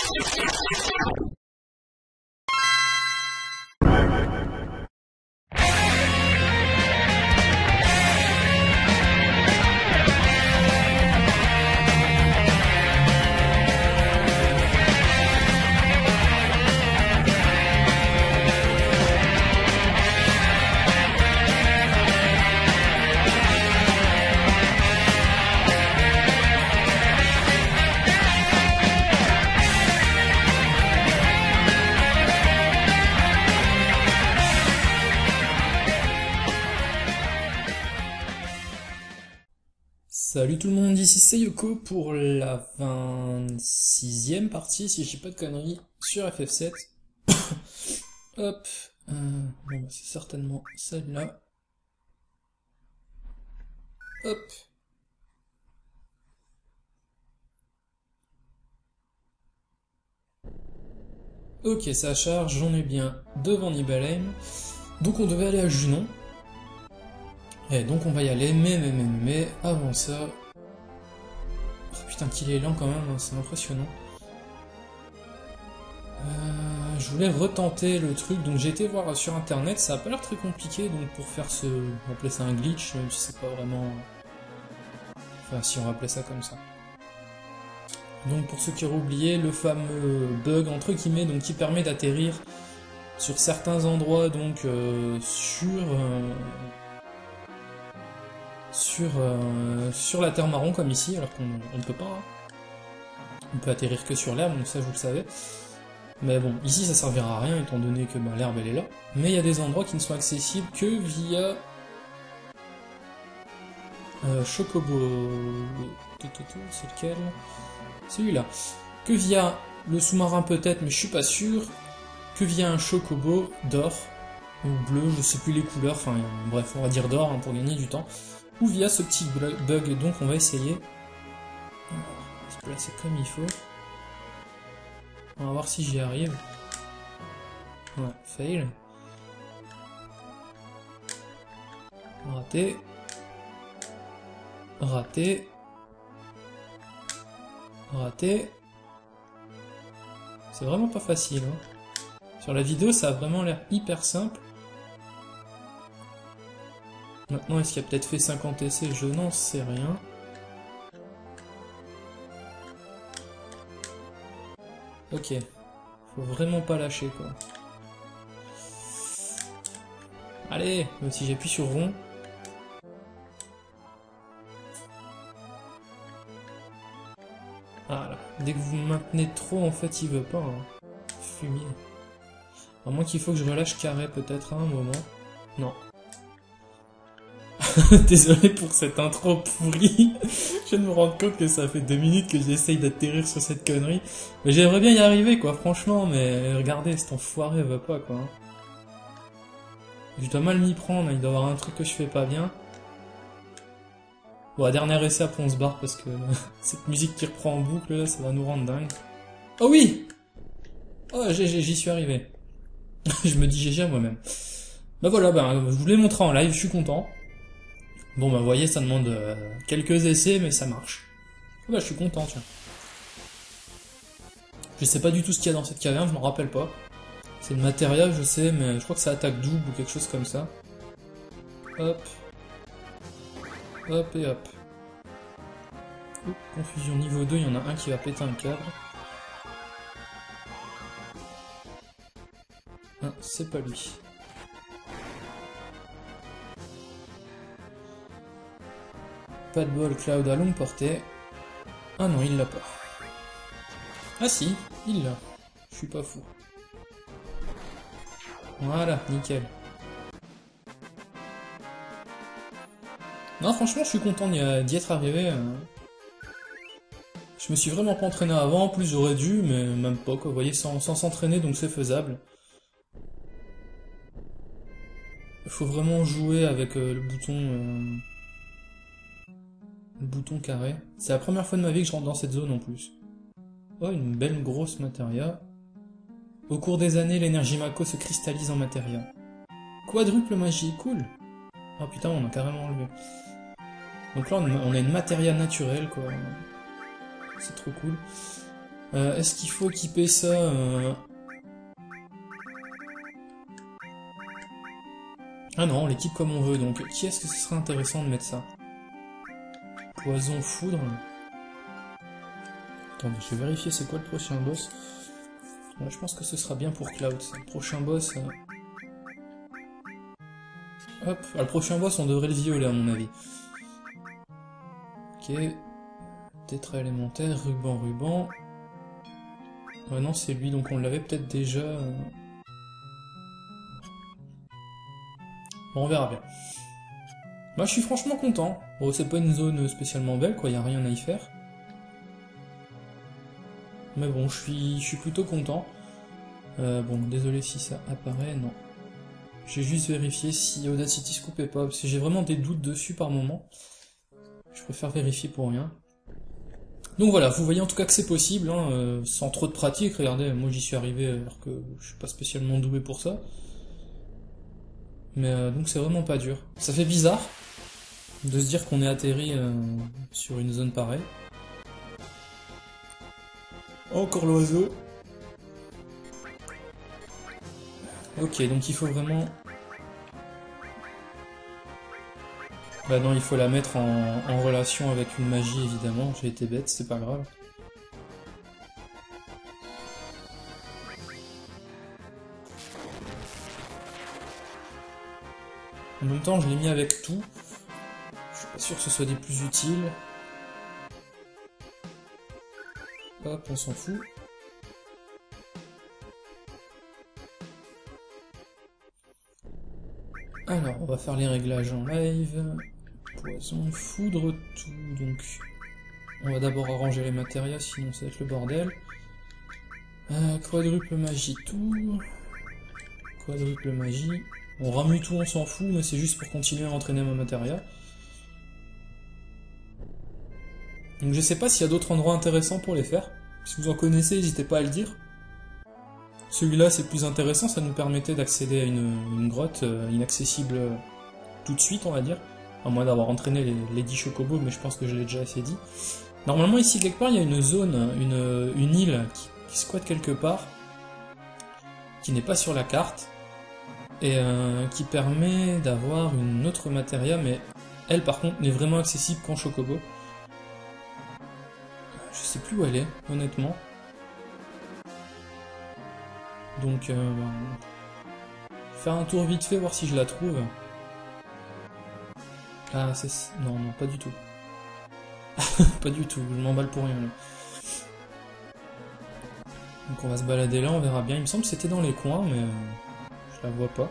Thank you. Salut tout le monde, ici c'est Yoko pour la 26e partie, si je dis pas de conneries, sur FF7. Hop, euh, bah, c'est certainement celle-là. Hop. Ok, ça charge, j'en ai bien devant Nibelheim. Donc on devait aller à Junon. Et donc on va y aller, mais, mais, mais, mais, avant ça... Qu'il est lent quand même, hein, c'est impressionnant. Euh, je voulais retenter le truc, donc j'ai été voir sur internet, ça a pas l'air très compliqué, donc pour faire ce... On ça un glitch, même si c'est pas vraiment... Enfin, si on appeler ça comme ça. Donc pour ceux qui auraient oublié, le fameux bug, entre guillemets, donc qui permet d'atterrir sur certains endroits, donc euh, sur... euh, sur, euh, sur la terre marron comme ici, alors qu'on on ne peut pas. hein. On peut atterrir que sur l'herbe, donc ça je vous le savais. Mais bon, ici ça servira à rien étant donné que bah, l'herbe elle est là. Mais il y a des endroits qui ne sont accessibles que via euh, Chocobo. C'est lequel? Celui-là. Que via le sous-marin peut-être, mais je suis pas sûr. Que via un Chocobo d'or ou bleu, je sais plus les couleurs. Enfin bref, on va dire d'or hein, pour gagner du temps ou via ce petit bug. Donc on va essayer. Se placer comme il faut. On va voir si j'y arrive. Fail. Raté. Raté. Raté. C'est vraiment pas facile. Hein. Sur la vidéo, ça a vraiment l'air hyper simple. Maintenant, est-ce qu'il a peut-être fait 50 essais Je n'en sais rien. Ok. Faut vraiment pas lâcher, quoi. Allez Même si j'appuie sur rond. Voilà. Dès que vous maintenez trop, en fait, il veut pas. Hein. Fumier. À moins qu'il faut que je relâche carré, peut-être, à un moment. Non. Désolé pour cette intro pourrie. je viens de me rendre compte que ça fait deux minutes que j'essaye d'atterrir sur cette connerie. Mais j'aimerais bien y arriver, quoi, franchement, mais regardez, cet enfoiré veut pas, quoi. Je dois mal m'y prendre, il doit y avoir un truc que je fais pas bien. Bon, à dernier essai, après on se barre parce que cette musique qui reprend en boucle, ça va nous rendre dingue. Oh oui Oh, j'y suis arrivé. je me dis GG à moi-même. Bah voilà, bah, je vous l'ai montré en live, je suis content. Bon bah vous voyez, ça demande euh, quelques essais, mais ça marche. Bah je suis content, tiens. Je sais pas du tout ce qu'il y a dans cette caverne, je m'en rappelle pas. C'est le matériel, je sais, mais je crois que ça attaque double ou quelque chose comme ça. Hop. Hop et hop. Confusion niveau 2, il y en a un qui va péter un cadre. Ah, c'est pas lui. Pas de bol, Cloud à longue portée. Ah non, il l'a pas. Ah si, il l'a. Je suis pas fou. Voilà, nickel. Non, franchement, je suis content d'y d'y être arrivé. euh. Je me suis vraiment pas entraîné avant, en plus j'aurais dû, mais même pas, quoi. Vous voyez, sans sans s'entraîner, donc c'est faisable. Il faut vraiment jouer avec euh, le bouton... le bouton carré. C'est la première fois de ma vie que je rentre dans cette zone en plus. Oh, une belle grosse matéria. Au cours des années, l'énergie Mako se cristallise en matéria. Quadruple magie, cool. Oh putain, on a carrément enlevé. Donc là, on a- on a une matéria naturelle, quoi. C'est trop cool. Euh, Est-ce qu'il faut équiper ça euh? Ah non, on l'équipe comme on veut, donc qui est-ce que ce serait intéressant de mettre ça? Poison foudre. Attendez, je vais vérifier c'est quoi le prochain boss. Ouais, je pense que ce sera bien pour Cloud. Le prochain boss... euh, Hop, ah, le prochain boss on devrait le violer à mon avis. Ok. Tétra élémentaire, ruban, ruban. Ouais non c'est lui, donc on l'avait peut-être déjà... euh. Bon, on verra bien. Moi je suis franchement content. Bon, c'est pas une zone spécialement belle, quoi, y a rien à y faire. Mais bon, je suis, je suis plutôt content. Euh, bon, désolé si ça apparaît, non. J'ai juste vérifié si Audacity se coupait pas, parce que j'ai vraiment des doutes dessus par moment. Je préfère vérifier pour rien. Donc voilà, vous voyez en tout cas que c'est possible, hein, euh, sans trop de pratique. Regardez, moi j'y suis arrivé alors que je suis pas spécialement doué pour ça. Mais euh, donc c'est vraiment pas dur. Ça fait bizarre de se dire qu'on est atterri euh, sur une zone pareille. Encore l'oiseau. Ok, donc il faut vraiment... Bah non, il faut la mettre en, en relation avec une magie, évidemment. J'ai été bête, c'est pas grave. En même temps, je l'ai mis avec tout. Je suis pas sûr que ce soit des plus utiles. Hop, on s'en fout. Alors, on va faire les réglages en live. Poison, foudre, tout. Donc, on va d'abord arranger les matériaux, sinon ça va être le bordel. Euh, quadruple magie, tout. Quadruple magie. On ramue tout, on s'en fout, mais c'est juste pour continuer à entraîner mon matériel. Donc je sais pas s'il y a d'autres endroits intéressants pour les faire. Si vous en connaissez, n'hésitez pas à le dire. Celui-là c'est plus intéressant, ça nous permettait d'accéder à une, grotte euh, inaccessible euh, tout de suite, on va dire. À moins d'avoir entraîné les, les 10 chocobos, mais je pense que je l'ai déjà assez dit. Normalement ici quelque part il y a une zone, une, île qui squatte quelque part, qui n'est pas sur la carte, et euh, qui permet d'avoir une autre matéria, mais elle par contre n'est vraiment accessible qu'en chocobo. Je sais plus où elle est, honnêtement. Donc, euh, faire un tour vite fait, voir si je la trouve. Ah, c'est... Non, non, pas du tout. pas du tout, je m'emballe pour rien. Là. Donc on va se balader là, on verra bien. Il me semble que c'était dans les coins, mais euh, je la vois pas.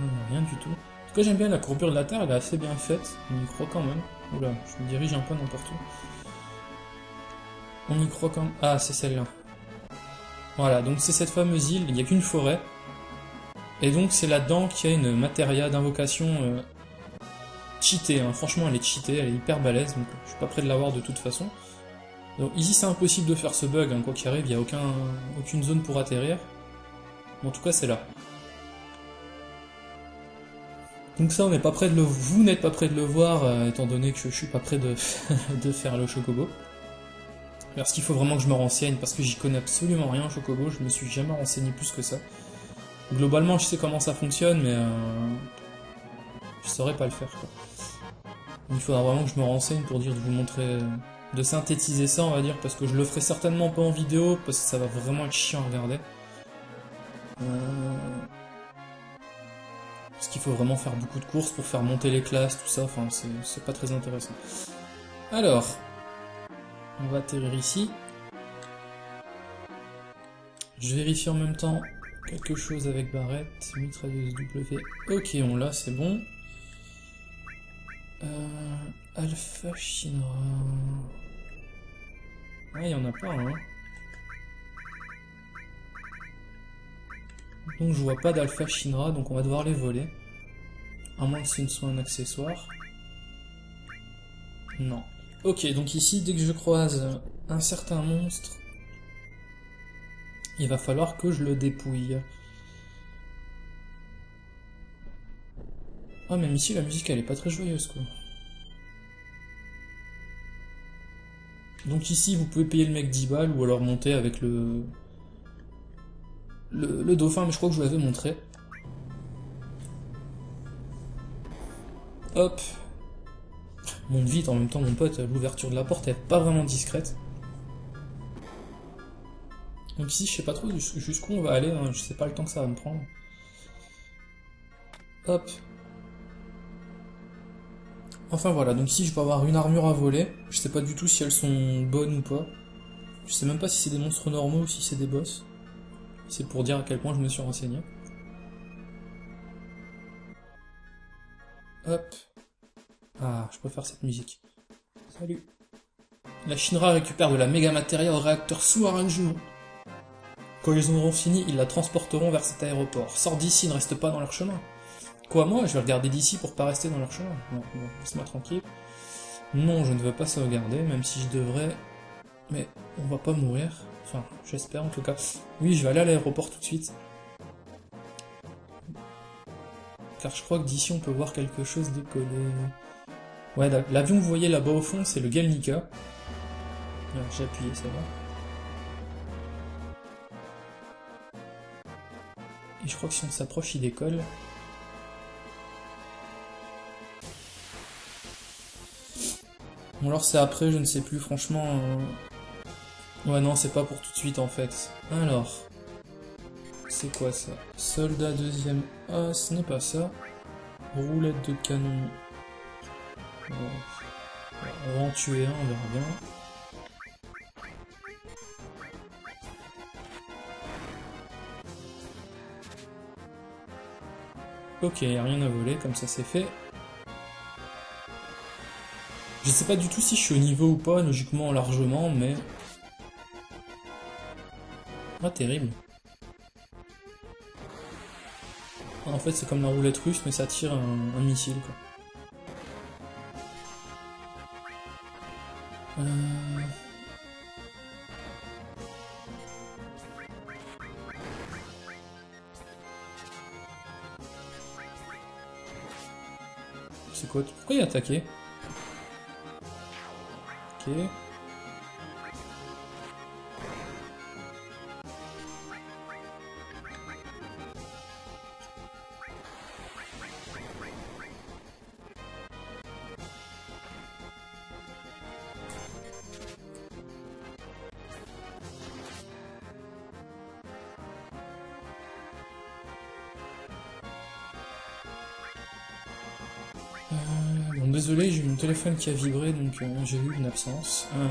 Non, rien du tout. En tout cas, j'aime bien la courbure de la Terre, elle est assez bien faite. On y croit quand même. Oula, je me dirige un peu n'importe où. On y croit quand même. Ah, c'est celle-là. Voilà, donc c'est cette fameuse île, il n'y a qu'une forêt. Et donc c'est là-dedans qu'il y a une matéria d'invocation euh, cheatée. hein. Franchement, elle est cheatée, elle est hyper balèze, donc je suis pas prêt de l'avoir de toute façon. Donc ici c'est impossible de faire ce bug, hein, quoi qu'il arrive, il n'y a aucun, aucune zone pour atterrir. En tout cas c'est là. Donc ça on n'est pas prêt de le... Vous n'êtes pas prêt de le voir, euh, étant donné que je, suis pas prêt de, de faire le chocobo. Parce qu'il faut vraiment que je me renseigne, parce que j'y connais absolument rien en chocobo, je me suis jamais renseigné plus que ça. Globalement je sais comment ça fonctionne, mais... Euh, je saurais pas le faire quoi. Il faudra vraiment que je me renseigne pour dire de vous montrer... De synthétiser ça on va dire, parce que je le ferai certainement pas en vidéo, parce que ça va vraiment être chiant à regarder. Euh... Parce qu'il faut vraiment faire beaucoup de courses pour faire monter les classes, tout ça, enfin c'est- pas très intéressant. Alors, on va atterrir ici. Je vérifie en même temps quelque chose avec Barrette, mitrailleuse. Ok, on l'a, c'est bon. Euh, Alpha Shinra. Ah, il en a pas, hein. Donc je vois pas d'Alpha Shinra, donc on va devoir les voler. À moins que ce ne soit un accessoire. Non. Ok, donc ici, dès que je croise un certain monstre, il va falloir que je le dépouille. Ah, même ici, la musique, elle est pas très joyeuse, quoi. Donc ici, vous pouvez payer le mec 10 balles, ou alors monter avec le... Le, dauphin, mais je crois que je vous l'avais montré. Hop. Monte vite, en même temps, mon pote, l'ouverture de la porte est pas vraiment discrète. Donc ici, je sais pas trop jusqu'où on va aller, hein. je sais pas le temps que ça va me prendre. Hop. Enfin voilà, donc ici je vais avoir une armure à voler. Je sais pas du tout si elles sont bonnes ou pas. Je sais même pas si c'est des monstres normaux ou si c'est des boss. C'est pour dire à quel point je me suis renseigné. Hop. Ah, je préfère cette musique. Salut. La Shinra récupère de la méga matériel au réacteur sous-marin jumeau. Quand ils auront fini, ils la transporteront vers cet aéroport. Sors d'ici, ne reste pas dans leur chemin. Quoi, moi Je vais regarder d'ici pour pas rester dans leur bon, laisse-moi tranquille. Non, je ne veux pas sauvegarder, même si je devrais... Mais on va pas mourir. Enfin, j'espère en tout cas. Oui, je vais aller à l'aéroport tout de suite. Car je crois que d'ici on peut voir quelque chose décoller. Ouais, l'avion que vous voyez là-bas au fond, c'est le Galnica. J'ai appuyé, ça va. Et je crois que si on s'approche, il décolle. Bon alors c'est après, je ne sais plus, franchement... Euh, ouais non, c'est pas pour tout de suite en fait. Alors... C'est quoi ça? Soldat deuxième Ah, ce n'est pas ça. Roulette de canon. on va en tuer un, on verra bien. Ok, rien à voler, comme ça c'est fait. Je sais pas du tout si je suis au niveau ou pas, logiquement largement, mais... Ah, terrible. En fait, c'est comme la roulette russe, mais ça tire un, missile. Euh... C'est quoi? Pourquoi il a attaqué? Ok. Désolé, j'ai eu mon téléphone qui a vibré, donc euh, j'ai eu une absence. Euh,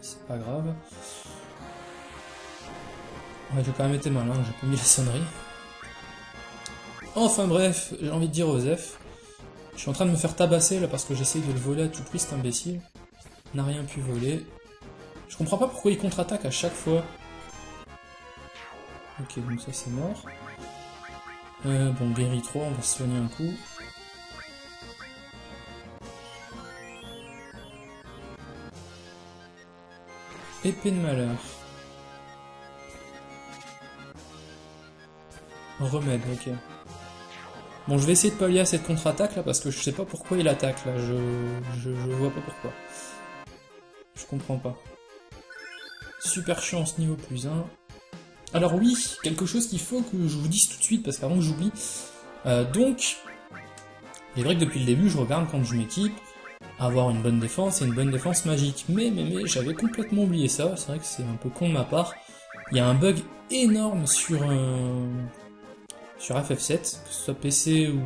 c'est pas grave. Ouais, j'ai quand même été malin, j'ai pas mis la sonnerie. Enfin bref, j'ai envie de dire Osef. Je suis en train de me faire tabasser là parce que j'essaye de le voler à tout prix, cet imbécile. N'a rien pu voler. Je comprends pas pourquoi il contre-attaque à chaque fois. Ok, donc ça c'est mort. Euh, bon, Berry 3, on va se soigner un coup. Épée de malheur. Remède, ok. Bon, je vais essayer de pallier à cette contre-attaque là parce que je sais pas pourquoi il attaque là. Je, je, vois pas pourquoi. Je comprends pas. Super chance niveau plus 1. Alors oui, quelque chose qu'il faut que je vous dise tout de suite parce qu'avant que j'oublie. Euh, donc, il est vrai que depuis le début, je regarde quand je m'équipe avoir une bonne défense et une bonne défense magique. Mais, mais, mais, j'avais complètement oublié ça, c'est vrai que c'est un peu con de ma part. Il y a un bug énorme sur, euh, sur FF7, que ce soit PC ou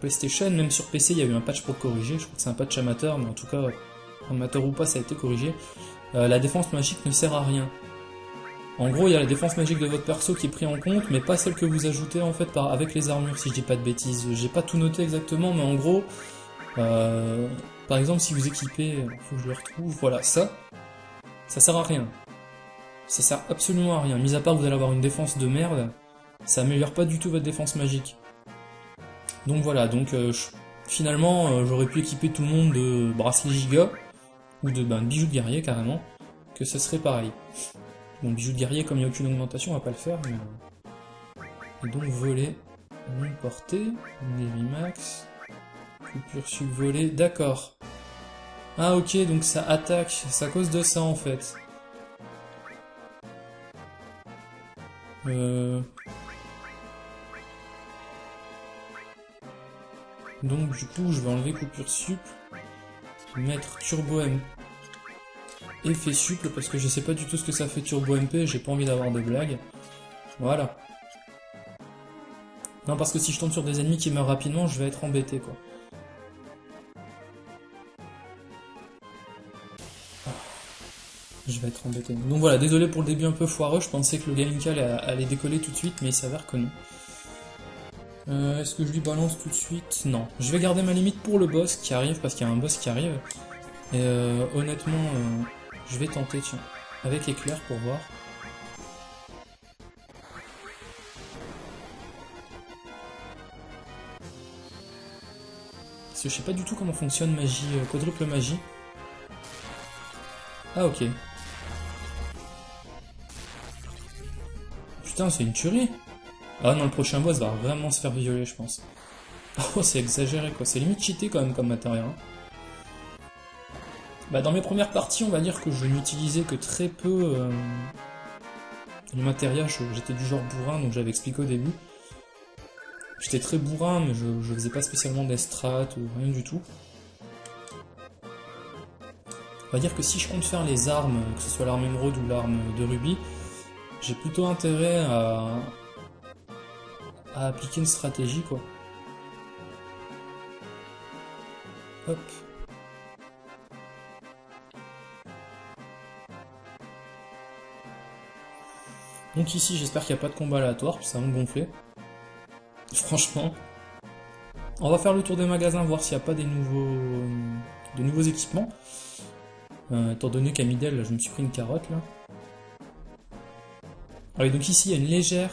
PlayStation, même sur PC il y a eu un patch pour corriger, je crois que c'est un patch amateur, mais en tout cas, amateur ou pas, ça a été corrigé. Euh, la défense magique ne sert à rien. En gros, il y a la défense magique de votre perso qui est pris en compte, mais pas celle que vous ajoutez en fait par, avec les armures, si je dis pas de bêtises. J'ai pas tout noté exactement, mais en gros, euh, par exemple, si vous équipez, faut que je le retrouve, voilà, ça, ça sert à rien. Ça sert absolument à rien. Mis à part vous allez avoir une défense de merde, ça améliore pas du tout votre défense magique. Donc voilà, donc euh, finalement, euh, j'aurais pu équiper tout le monde de bracelet giga, ou de ben, bijoux de guerrier carrément, que ce serait pareil. Bon, bijoux de guerrier, comme il n'y a aucune augmentation, on va pas le faire, mais... Donc voler. Longue portée, Max, coupure subvolée, d'accord. Ah ok, donc ça attaque, c'est à cause de ça en fait. Euh... Donc du coup, je vais enlever coupure sup, mettre turbo M effet souple parce que je sais pas du tout ce que ça fait turbo MP, j'ai pas envie d'avoir de blagues. Voilà. Non, parce que si je tombe sur des ennemis qui meurent rapidement, je vais être embêté, quoi. Je vais être embêté. Donc voilà, désolé pour le début un peu foireux, je pensais que le Galinka allait décoller tout de suite, mais il s'avère que non. Euh, Est-ce que je lui balance tout de suite? Non. Je vais garder ma limite pour le boss qui arrive, parce qu'il y a un boss qui arrive. Et euh, honnêtement, euh, je vais tenter, tiens, avec éclair pour voir. Parce que je sais pas du tout comment fonctionne magie, euh, quadruple magie. Ah ok. C'est une tuerie Ah non, le prochain boss va vraiment se faire violer, je pense. Oh, c'est exagéré, quoi. C'est limite cheaté, quand même, comme matériel. Hein. Bah, dans mes premières parties, on va dire que je n'utilisais que très peu euh, le matériel. J'étais du genre bourrin, donc j'avais expliqué au début. J'étais très bourrin, mais je, faisais pas spécialement d'estrat ou rien du tout. On va dire que si je compte faire les armes, que ce soit l'arme émeraude ou l'arme de rubis, j'ai plutôt intérêt à, appliquer une stratégie, quoi. Hop. Donc ici, j'espère qu'il n'y a pas de combat aléatoire, ça va me gonfler. Franchement. On va faire le tour des magasins, voir s'il n'y a pas des nouveaux, euh, de nouveaux équipements. Euh, étant donné qu'à Midel, je me suis pris une carotte là. Allez, donc ici, il y a une légère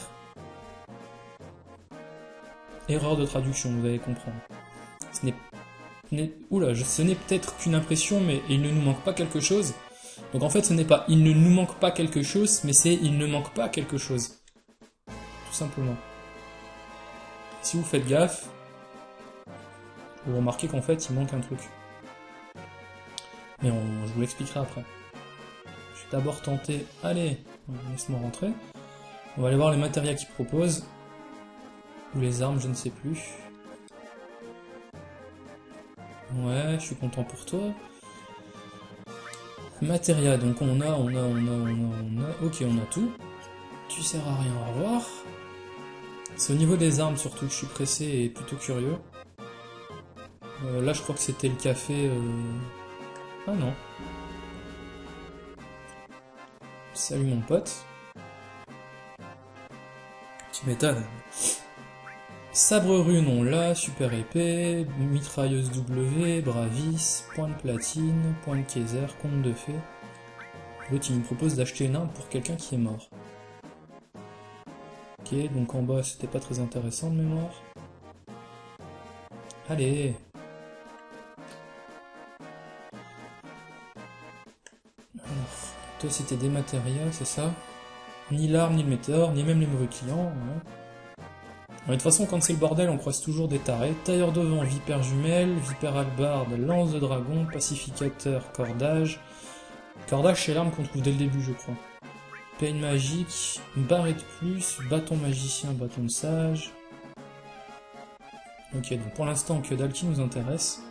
erreur de traduction, vous allez comprendre. Ce n'est... Oula, ce n'est peut-être qu'une impression, mais il ne nous manque pas quelque chose. Donc en fait, ce n'est pas il ne nous manque pas quelque chose, mais c'est il ne manque pas quelque chose. Tout simplement. Si vous faites gaffe, vous remarquez qu'en fait, il manque un truc. Mais je vous l'expliquerai après. Je vais d'abord tenter... Allez, laisse-moi rentrer. On va aller voir les matériaux qu'ils proposent. Ou les armes, je ne sais plus. Ouais, je suis content pour toi. Matéria, donc on a, on a, on a, on a, on a, ok, on a tout. Tu sers à rien, au revoir. C'est au niveau des armes surtout que je suis pressé et plutôt curieux. Euh, là, je crois que c'était le café... Euh, ah non. Salut mon pote. Tu. Sabre rune, on l'a, super épée, mitrailleuse W, Bravis, point de platine, point de Kaiser, compte de fée. L'autre il propose d'acheter une arme pour quelqu'un qui est mort. Ok, donc en bas c'était pas très intéressant de mémoire. Allez Alors, toi c'était des matériaux, c'est ça? Ni l'arme, ni le météore, ni même les mauvais clients. De toute façon, quand c'est le bordel, on croise toujours des tarés. Tailleur de vent, vipère jumelle, vipère albarde, lance de dragon, pacificateur, cordage. Cordage, c'est l'arme qu'on trouve dès le début, je crois. Peine magique, barret de plus, bâton magicien, bâton de sage. Ok, donc pour l'instant, que dalle qui nous intéresse.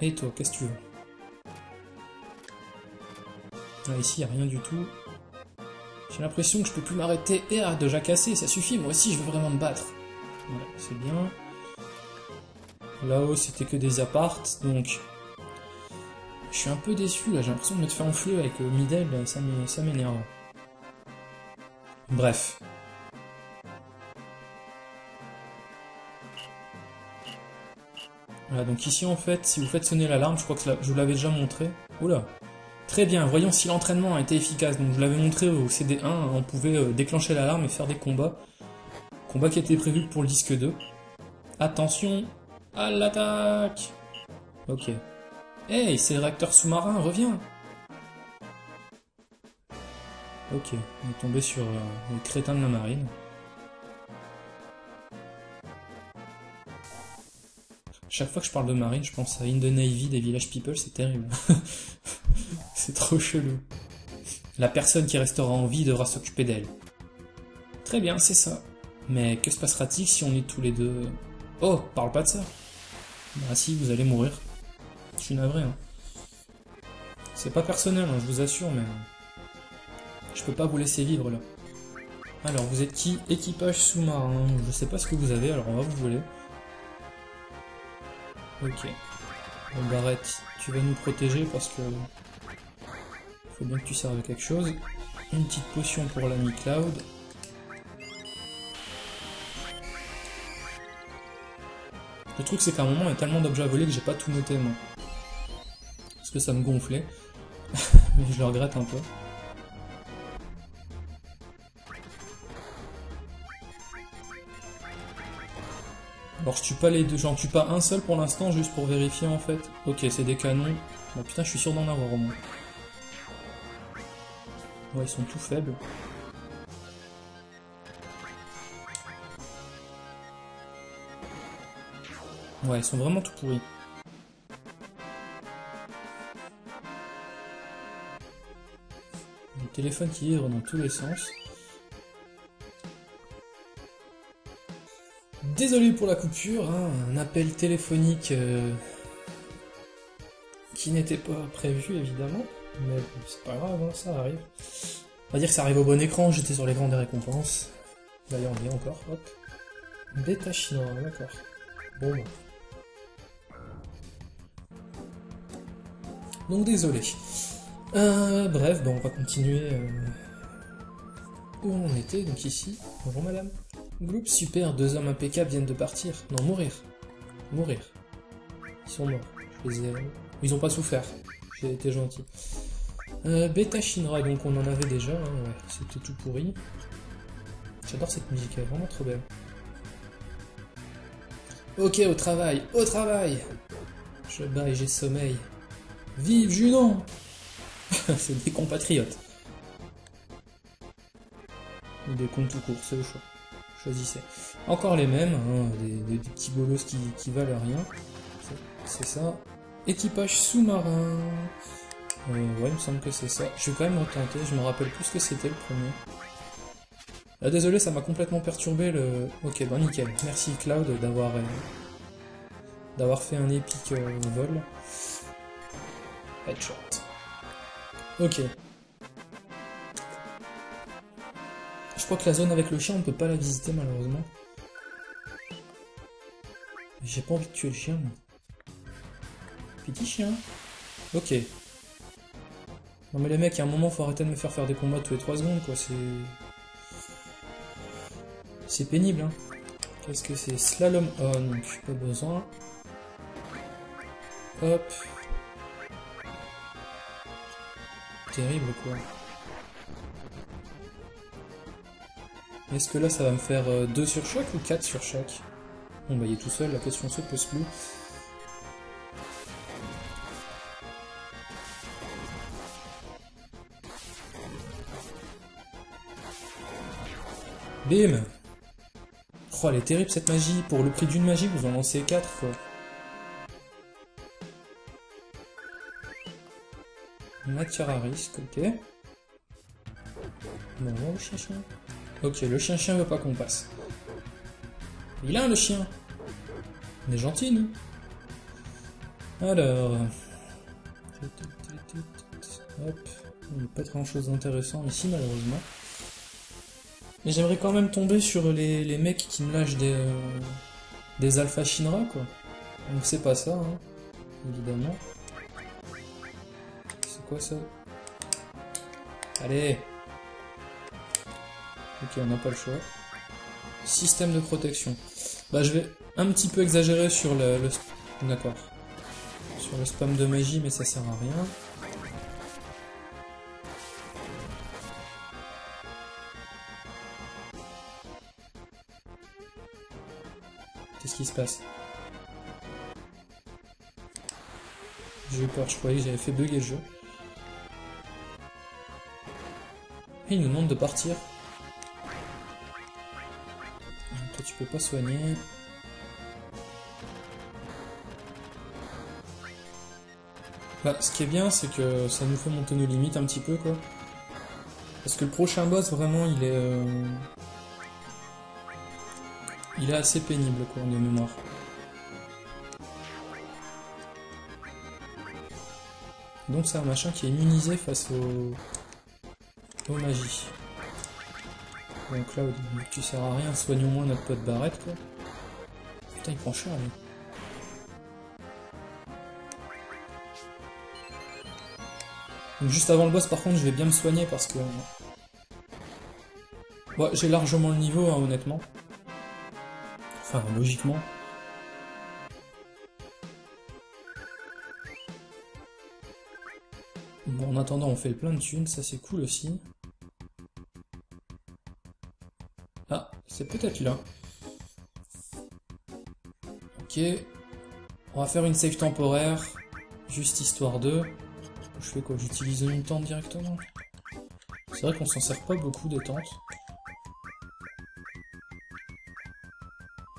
Et toi, qu'est-ce que tu veux? Là, ici, il a rien du tout. J'ai l'impression que je peux plus m'arrêter. Et arrête de jacasser, ça suffit, moi aussi je veux vraiment me battre. Voilà, c'est bien. Là-haut c'était que des appartes, donc... Je suis un peu déçu là, j'ai l'impression de me faire enfler avec euh, Midel, ça m'énerve. Bref. Voilà, donc ici en fait, si vous faites sonner l'alarme, je crois que je vous l'avais déjà montré. Oula, Très bien, voyons si l'entraînement a été efficace. Donc je l'avais montré au CD1, on pouvait euh, déclencher l'alarme et faire des combats. Combat qui était prévu pour le disque 2. Attention à l'attaque Ok. Hey, c'est le réacteur sous-marin, reviens Ok, on est tombé sur euh, les crétins de la marine. Chaque fois que je parle de marine, je pense à In the Navy des Village People, c'est terrible. c'est trop chelou. La personne qui restera en vie devra s'occuper d'elle. Très bien, c'est ça. Mais que se passera-t-il si on est tous les deux... Oh, parle pas de ça. Bah si, vous allez mourir. Je suis navré, hein. C'est pas personnel, hein, je vous assure, mais... Je peux pas vous laisser vivre, là. Alors, vous êtes qui? Équipage sous-marin. Je sais pas ce que vous avez, alors on va vous voler. Ok. Bon, Barrett, tu vas nous protéger parce que... Faut bien que tu serves à quelque chose. Une petite potion pour l'ami Cloud. Le truc c'est qu'à un moment il y a tellement d'objets à voler que j'ai pas tout noté moi. Parce que ça me gonflait. Mais je le regrette un peu. Alors je tue pas les deux, j'en tue pas un seul pour l'instant juste pour vérifier en fait. Ok c'est des canons. Bon putain je suis sûr d'en avoir au moins. Ouais ils sont tout faibles. Ouais, ils sont vraiment tout pourris. Le téléphone qui livre dans tous les sens. Désolé pour la coupure, hein, un appel téléphonique euh, qui n'était pas prévu évidemment, mais c'est pas grave, hein, ça arrive. On va dire que ça arrive au bon écran, j'étais sur l'écran des récompenses. D'ailleurs, on y est encore, hop. Bêta chinois, d'accord. Bon. Donc désolé. Euh, bref, bon, on va continuer euh, où on était, donc ici. Bonjour madame. Groupe super, deux hommes impeccables viennent de partir. Non, mourir. Mourir. Ils sont morts. Je les ai... Ils ont pas souffert. J'ai été gentil. Euh, Beta Shinra, donc on en avait déjà, hein, ouais, c'était tout pourri. J'adore cette musique, elle est vraiment trop belle. Ok, au travail, au travail Je baille, j'ai sommeil. Vive Junon C'est des compatriotes. Des comptes tout court, c'est le choix. Choisissez. Encore les mêmes, hein, des, petits bolos qui, valent rien. C'est ça. Équipage sous-marin. Euh, ouais, il me semble que c'est ça. Je vais quand même retenter, je me rappelle plus ce que c'était le premier. Ah, désolé, ça m'a complètement perturbé le... Ok, bah nickel. Merci Cloud d'avoir euh, d'avoir fait un épique euh, vol. Headshot. Ok. Crois que la zone avec le chien, on peut pas la visiter malheureusement. J'ai pas envie de tuer le chien. Petit chien. Ok. Non mais les mecs, à un moment, faut arrêter de me faire faire des combats tous les 3 secondes, quoi. C'est... C'est pénible, hein. Qu'est-ce que c'est? Slalom on, pas besoin. Hop. Terrible quoi. Est-ce que là ça va me faire 2 sur chaque ou 4 sur chaque Bon bah il est tout seul, la question se pose plus. Bim Oh elle est terrible cette magie, pour le prix d'une magie vous en lancez 4 quoi. Matière à risque, ok. Bon, le chien-chien. Ok, le chien-chien veut pas qu'on passe. Il a le chien. On est gentil, nous. Alors... Hop. Il n'y a pas grand chose d'intéressant ici, malheureusement. Mais j'aimerais quand même tomber sur les, les, mecs qui me lâchent des... Euh, des Alpha Shinra, quoi. Donc c'est pas ça, hein, évidemment ça? Allez Ok, on n'a pas le choix. Système de protection. Bah, je vais un petit peu exagérer sur le... D'accord. Sur le spam de magie, mais ça sert à rien. Qu'est-ce qui se passe? J'ai eu peur, je croyais que j'avais fait bugger le jeu. il nous demande de partir. Je peux pas soigner. Bah, ce qui est bien, c'est que ça nous fait monter nos limites un petit peu, quoi. Parce que le prochain boss, vraiment, il est... Euh, il est assez pénible, quoi, de mémoire. Donc c'est un machin qui est immunisé face aux magies. Donc là, tu sers à rien, soigne au moins notre pote Barrette, quoi. Putain, il prend cher, lui. Donc juste avant le boss, par contre, je vais bien me soigner parce que... Ouais, j'ai largement le niveau, hein, honnêtement. Enfin, logiquement. Bon, en attendant, on fait le plein de thunes, ça c'est cool aussi. C'est peut-être là. Ok. On va faire une save temporaire, juste histoire de... Je fais quoi? J'utilise une tente directement? C'est vrai qu'on s'en sert pas beaucoup des tentes.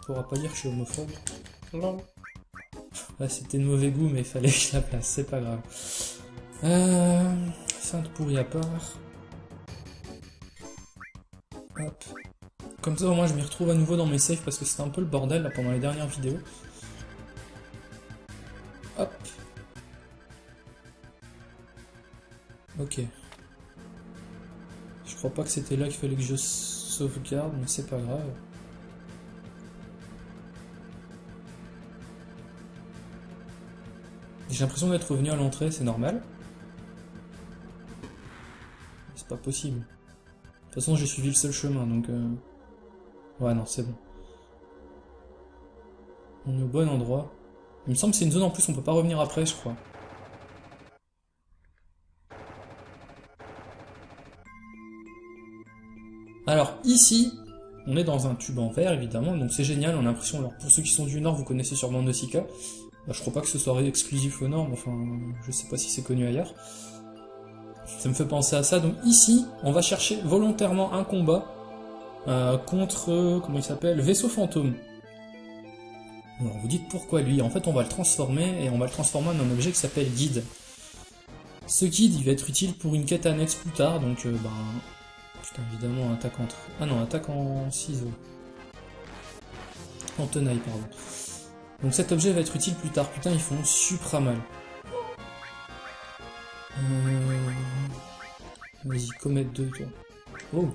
Pourra pas dire que je suis homophobe. Non. Ouais, c'était de mauvais goût, mais il fallait que je la place, c'est pas grave. Euh... Sainte pourrie à part. Hop. Comme ça, au moins, je m'y retrouve à nouveau dans mes saves parce que c'était un peu le bordel là pendant les dernières vidéos. Hop. Ok. Je crois pas que c'était là qu'il fallait que je sauvegarde, mais c'est pas grave. J'ai l'impression d'être revenu à l'entrée, c'est normal. C'est pas possible. De toute façon, j'ai suivi le seul chemin, donc... Euh... Ouais, non, c'est bon. On est au bon endroit. Il me semble que c'est une zone en plus, on peut pas revenir après, je crois. Alors, ici, on est dans un tube en verre, évidemment, donc c'est génial, on a l'impression... Alors, pour ceux qui sont du Nord, vous connaissez sûrement Nausicaa. Bah, je crois pas que ce soit exclusif au Nord, mais enfin, je sais pas si c'est connu ailleurs. Ça me fait penser à ça. Donc ici, on va chercher volontairement un combat euh, contre, comment il s'appelle, Vaisseau Fantôme. Alors vous dites pourquoi lui En fait, on va le transformer et on va le transformer en un objet qui s'appelle guide. Ce guide, il va être utile pour une quête annexe plus tard, donc euh, ben... Putain, évidemment, attaque en... Ah non, attaque en ciseaux. En tenaille, pardon. Donc cet objet va être utile plus tard. Putain, ils font supra mal. Euh... Vas-y, comète 2, toi. Oh,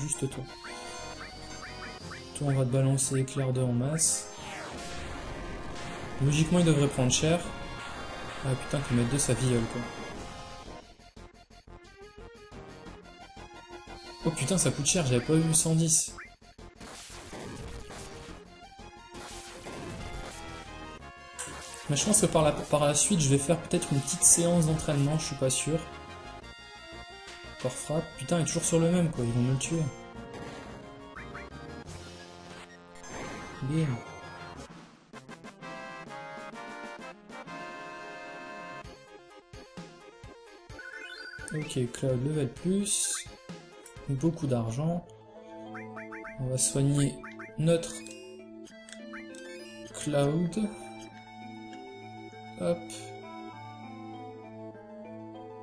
juste toi. Toi, on va te balancer éclair 2 en masse. Logiquement, il devrait prendre cher. Ah putain, comète 2, ça viole, quoi. Oh putain, ça coûte cher, j'avais pas vu 110. Mais je pense que par la, par la suite, je vais faire peut-être une petite séance d'entraînement, je suis pas sûr. Corps frappe. Putain, il est toujours sur le même, quoi. Ils vont me le tuer. Bim. Ok, Cloud level plus. Beaucoup d'argent. On va soigner notre Cloud. Hop.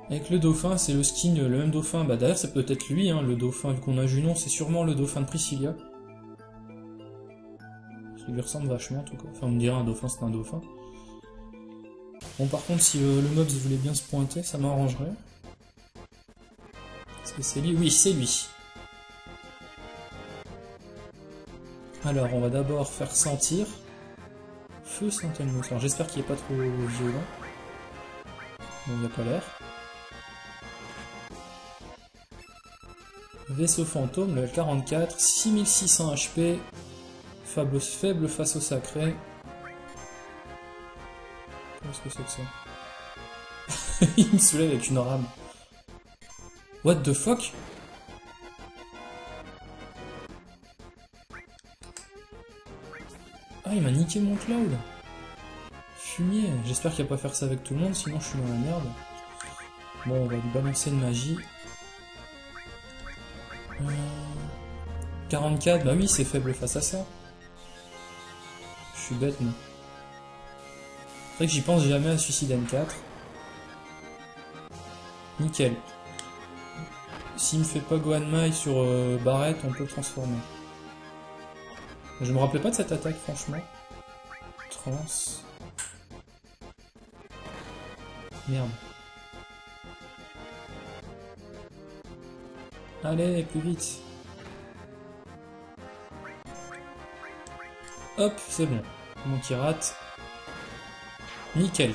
Avec le dauphin, c'est le skin, le même dauphin. Bah d'ailleurs, c'est peut-être lui, hein, le dauphin, qu'on a Junon, c'est sûrement le dauphin de Priscilla. Ça lui ressemble vachement, en tout cas. Enfin, on me dirait un dauphin, c'est un dauphin. Bon, par contre, si euh, le Mobs voulait bien se pointer, ça m'arrangerait. Est-ce que c'est lui? Oui, c'est lui. Alors, on va d'abord faire sentir. Feu Saint-Elmo. Alors, j'espère qu'il n'est pas trop violent. Il n'y a pas l'air. Vaisseau fantôme, level 44, 6600 HP, faible, faible face au sacré. Qu'est-ce que c'est que ça Il me soulève avec une rame. What the fuck? Ah, il m'a niqué mon cloud Fumier J'espère qu'il va pas faire ça avec tout le monde, sinon je suis dans la merde. Bon, on va lui balancer une magie. 44, bah oui, c'est faible face à ça. Bête, moi. C'est vrai que j'y pense jamais à Suicide N4. Nickel. S'il me fait pas Gohan Mai sur euh, Barrett, on peut le transformer. Je me rappelais pas de cette attaque, franchement. Trans. Merde. Allez, plus vite. Hop, c'est bon. Mon qui rate. Nickel.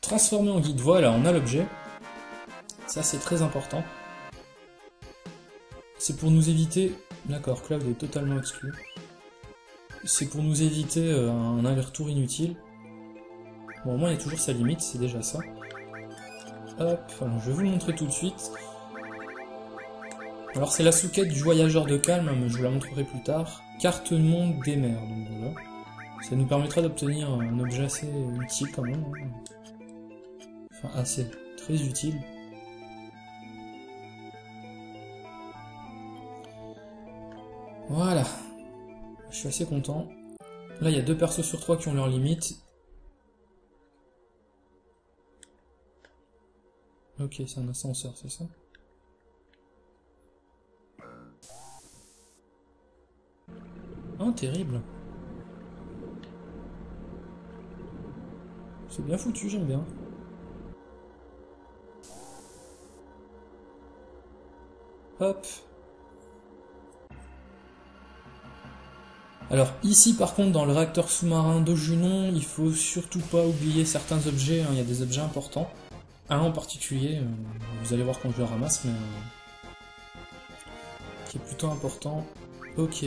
Transformer en guide. Voilà, on a l'objet. Ça, c'est très important. C'est pour nous éviter... D'accord, Cloud est totalement exclu. C'est pour nous éviter euh, un aller-retour inutile. Bon, au moins, il y a toujours sa limite, c'est déjà ça. Hop, alors je vais vous le montrer tout de suite. Alors c'est la souquette du voyageur de calme, mais je vous la montrerai plus tard. Carte monde des mers, donc voilà. Ça nous permettra d'obtenir un objet assez utile quand même. Hein. Enfin assez, très utile. Voilà. Je suis assez content. Là, il y a deux persos sur trois qui ont leur limite. Ok, c'est un ascenseur, c'est ça? Oh, terrible. C'est bien foutu, j'aime bien. Hop. Alors ici par contre dans le réacteur sous-marin de Junon, il faut surtout pas oublier certains objets, hein. il y a des objets importants. Un en particulier, euh, vous allez voir quand je le ramasse, mais euh, qui est plutôt important. Ok,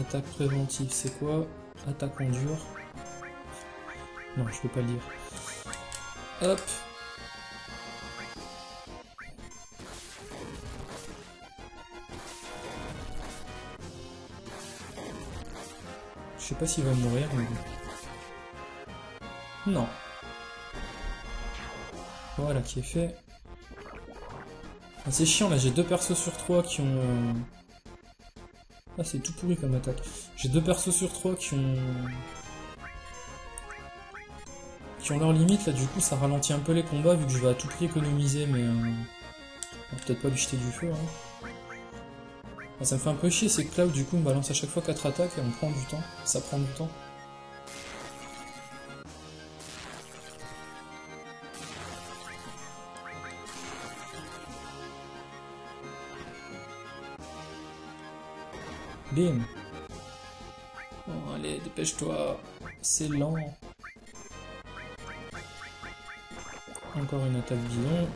Attaque préventive, c'est quoi? Attaque en dur. Non, je peux pas le dire. Hop. Je sais pas s'il va mourir, mais... Non. Voilà, qui est fait. Ah, c'est chiant, là, j'ai deux persos sur trois qui ont... Euh, ah, c'est tout pourri comme attaque. J'ai deux persos sur trois qui ont... qui ont leur limite, là, du coup, ça ralentit un peu les combats, vu que je vais à tout prix économiser, mais... Euh... Peut-être pas lui jeter du feu, hein. Ça me fait un peu chier, c'est que Cloud, du coup, me balance à chaque fois 4 attaques, et on prend du temps. Ça prend du temps. Bim Bon, allez, dépêche-toi. C'est lent. Encore une attaque bidon.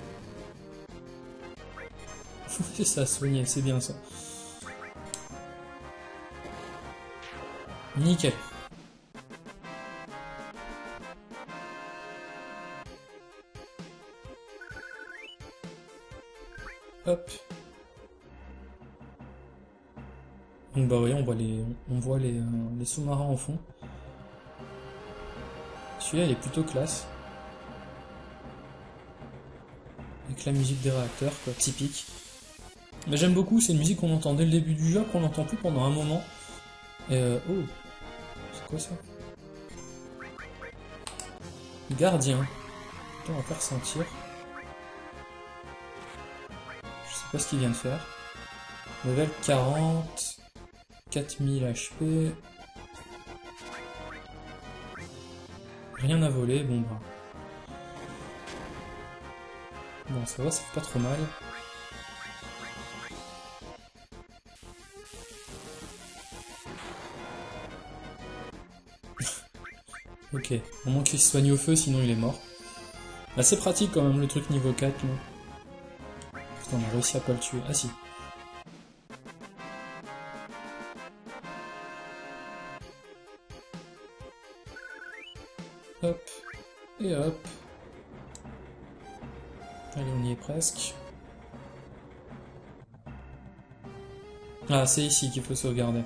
Ça, soigner, c'est bien ça. Nickel. Hop. Donc bah oui, on voit les, on voit les, euh, les sous-marins en fond. Celui-là, il est plutôt classe. La musique des réacteurs, quoi, typique. Mais j'aime beaucoup, c'est une musique qu'on entend dès le début du jeu, qu'on n'entend plus pendant un moment. Euh, oh, c'est quoi ça? Gardien. on va faire sentir. Je sais pas ce qu'il vient de faire. Level 40. 4000 HP. Rien à voler, bon bah. Bon, ça va, ça fait pas trop mal. ok, au moins qu'il se soigne au feu, sinon il est mort. C'est pratique quand même le truc niveau 4. Putain, on a réussi à pas le tuer. Ah si, Ah, c'est ici qu'il faut sauvegarder.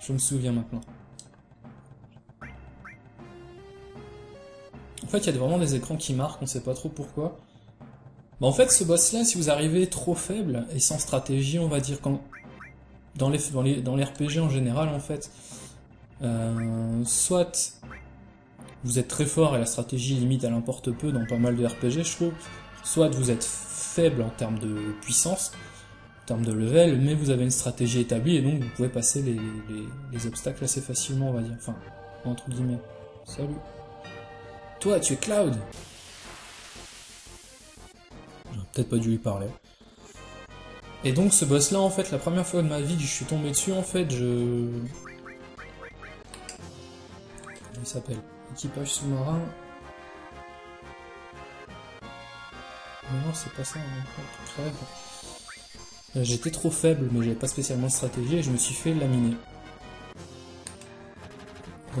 Je me souviens maintenant. En fait, il y a vraiment des écrans qui marquent, on sait pas trop pourquoi. Bah, en fait, ce boss-là, si vous arrivez trop faible et sans stratégie, on va dire, quand... dans, les, dans, les, dans les RPG en général, en fait, euh, soit vous êtes très fort et la stratégie limite elle importe peu dans pas mal de RPG je trouve. Soit vous êtes faible en termes de puissance, en termes de level, mais vous avez une stratégie établie et donc vous pouvez passer les, les, les obstacles assez facilement, on va dire. Enfin, entre guillemets. Salut. Toi, tu es Cloud J'aurais peut-être pas dû lui parler. Et donc ce boss là en fait la première fois de ma vie que je suis tombé dessus en fait je... Comment il s'appelle? Équipage sous-marin. Non c'est pas ça crève. Euh, J'étais trop faible mais j'avais pas spécialement de stratégie et je me suis fait laminer.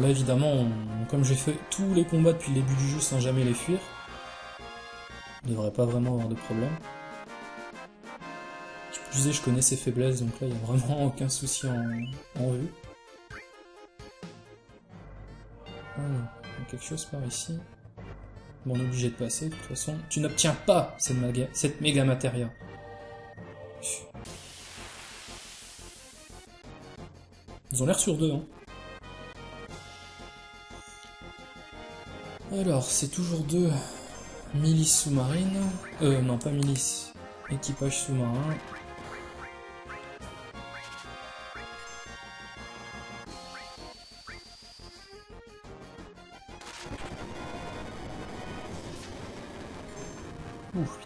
Là évidemment, on- comme j'ai fait tous les combats depuis le début du jeu sans jamais les fuir, je devrais pas vraiment avoir de problème. Je disais, je connais ses faiblesses, donc là, il n'y a vraiment aucun souci en, vue. Alors, il y a quelque chose par ici. Est obligé de passer, de toute façon. Tu n'obtiens pas cette, maga- cette méga matéria. Ils ont l'air sur deux, hein. Alors, c'est toujours deux milices sous-marines. Euh, non, pas milices. Équipage sous-marin.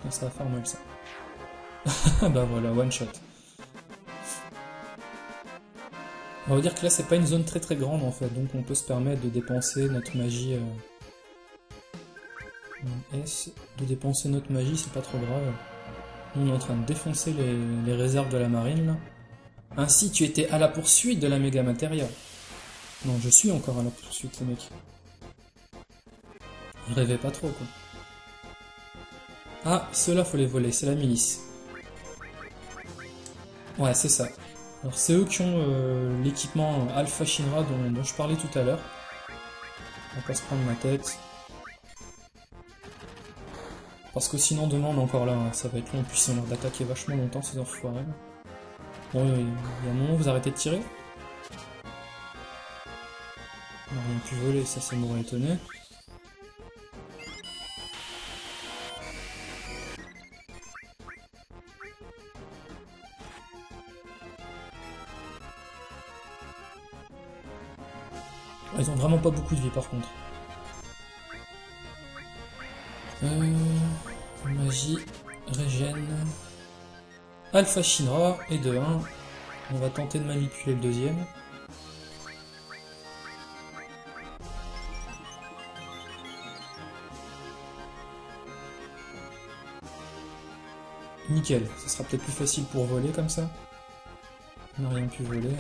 Va faire mal ça. bah voilà, one shot. On va dire que là, c'est pas une zone très très grande en fait, donc on peut se permettre de dépenser notre magie. euh, S, de dépenser notre magie, c'est pas trop grave. Nous, on est en train de défoncer les, réserves de la marine là. Ainsi, tu étais à la poursuite de la méga matéria. Non, je suis encore à la poursuite, les mecs. Rêvais pas trop, quoi. Ah, ceux-là, faut les voler, c'est la milice. Ouais, c'est ça. Alors, c'est eux qui ont euh, l'équipement Alpha Shinra dont, je parlais tout à l'heure. On va pas se prendre ma tête. Parce que sinon, demain, on est encore là, hein. ça va être long, puis ont l'air d'attaquer vachement longtemps, ces enfoirés. Bon, il y a un moment, vous arrêtez de tirer? On n'a rien pu voler, ça, ça m'aurait étonné. Beaucoup de vie par contre. Euh, magie, régène. Alpha Shinra et de 1. On va tenter de manipuler le deuxième. Nickel, ce sera peut-être plus facile pour voler comme ça. On n'a rien pu voler.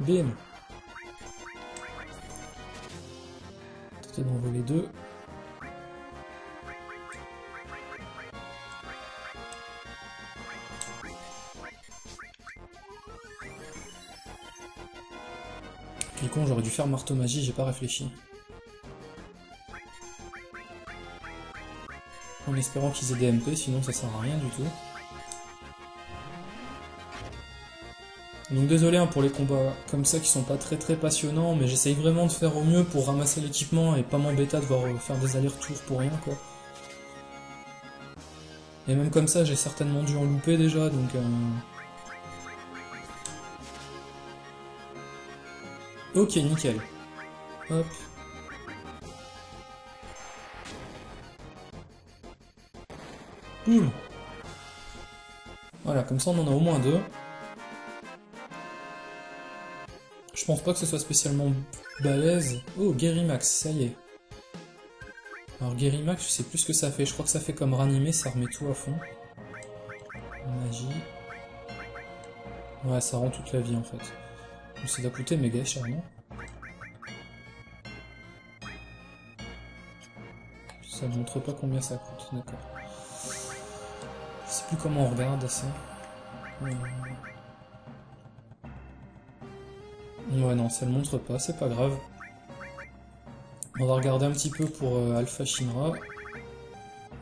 Bim Tenter d'en voler deux. Quel con, j'aurais dû faire marteau magie, j'ai pas réfléchi. En espérant qu'ils aient des MP, sinon ça sert à rien du tout. Donc désolé hein, pour les combats comme ça qui sont pas très très passionnants, mais j'essaye vraiment de faire au mieux pour ramasser l'équipement et pas m'embêter à devoir euh, faire des allers-retours pour rien quoi. Et même comme ça, j'ai certainement dû en louper déjà, donc... Euh... Ok, nickel. Hop. Boum Voilà, comme ça on en a au moins deux. Je pense pas que ce soit spécialement balèze. Oh, Guérimax, ça y est. Alors Guérimax, je sais plus ce que ça fait. Je crois que ça fait comme ranimer, ça remet tout à fond. Magie. Ouais, ça rend toute la vie en fait. Ça doit coûter méga cher, non? Ça ne montre pas combien ça coûte, d'accord. Je sais plus comment on regarde ça. Euh, Ouais, non, ça ne montre pas, c'est pas grave. On va regarder un petit peu pour euh, Alpha Shinra.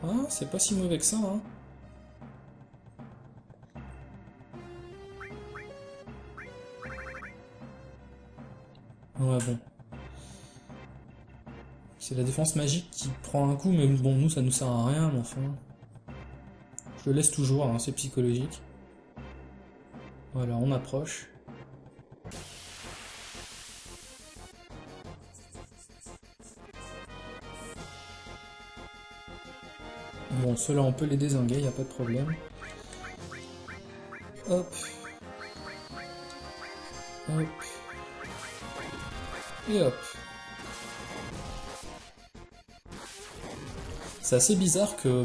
Ah, c'est pas si mauvais que ça, hein. Ouais, bon. C'est la défense magique qui prend un coup, mais bon, nous, ça nous sert à rien, mais enfin... Je le laisse toujours, hein, c'est psychologique. Voilà, on approche. Bon, ceux-là, on peut les désinguer, il a pas de problème. Hop. Hop. Et hop. C'est assez bizarre que...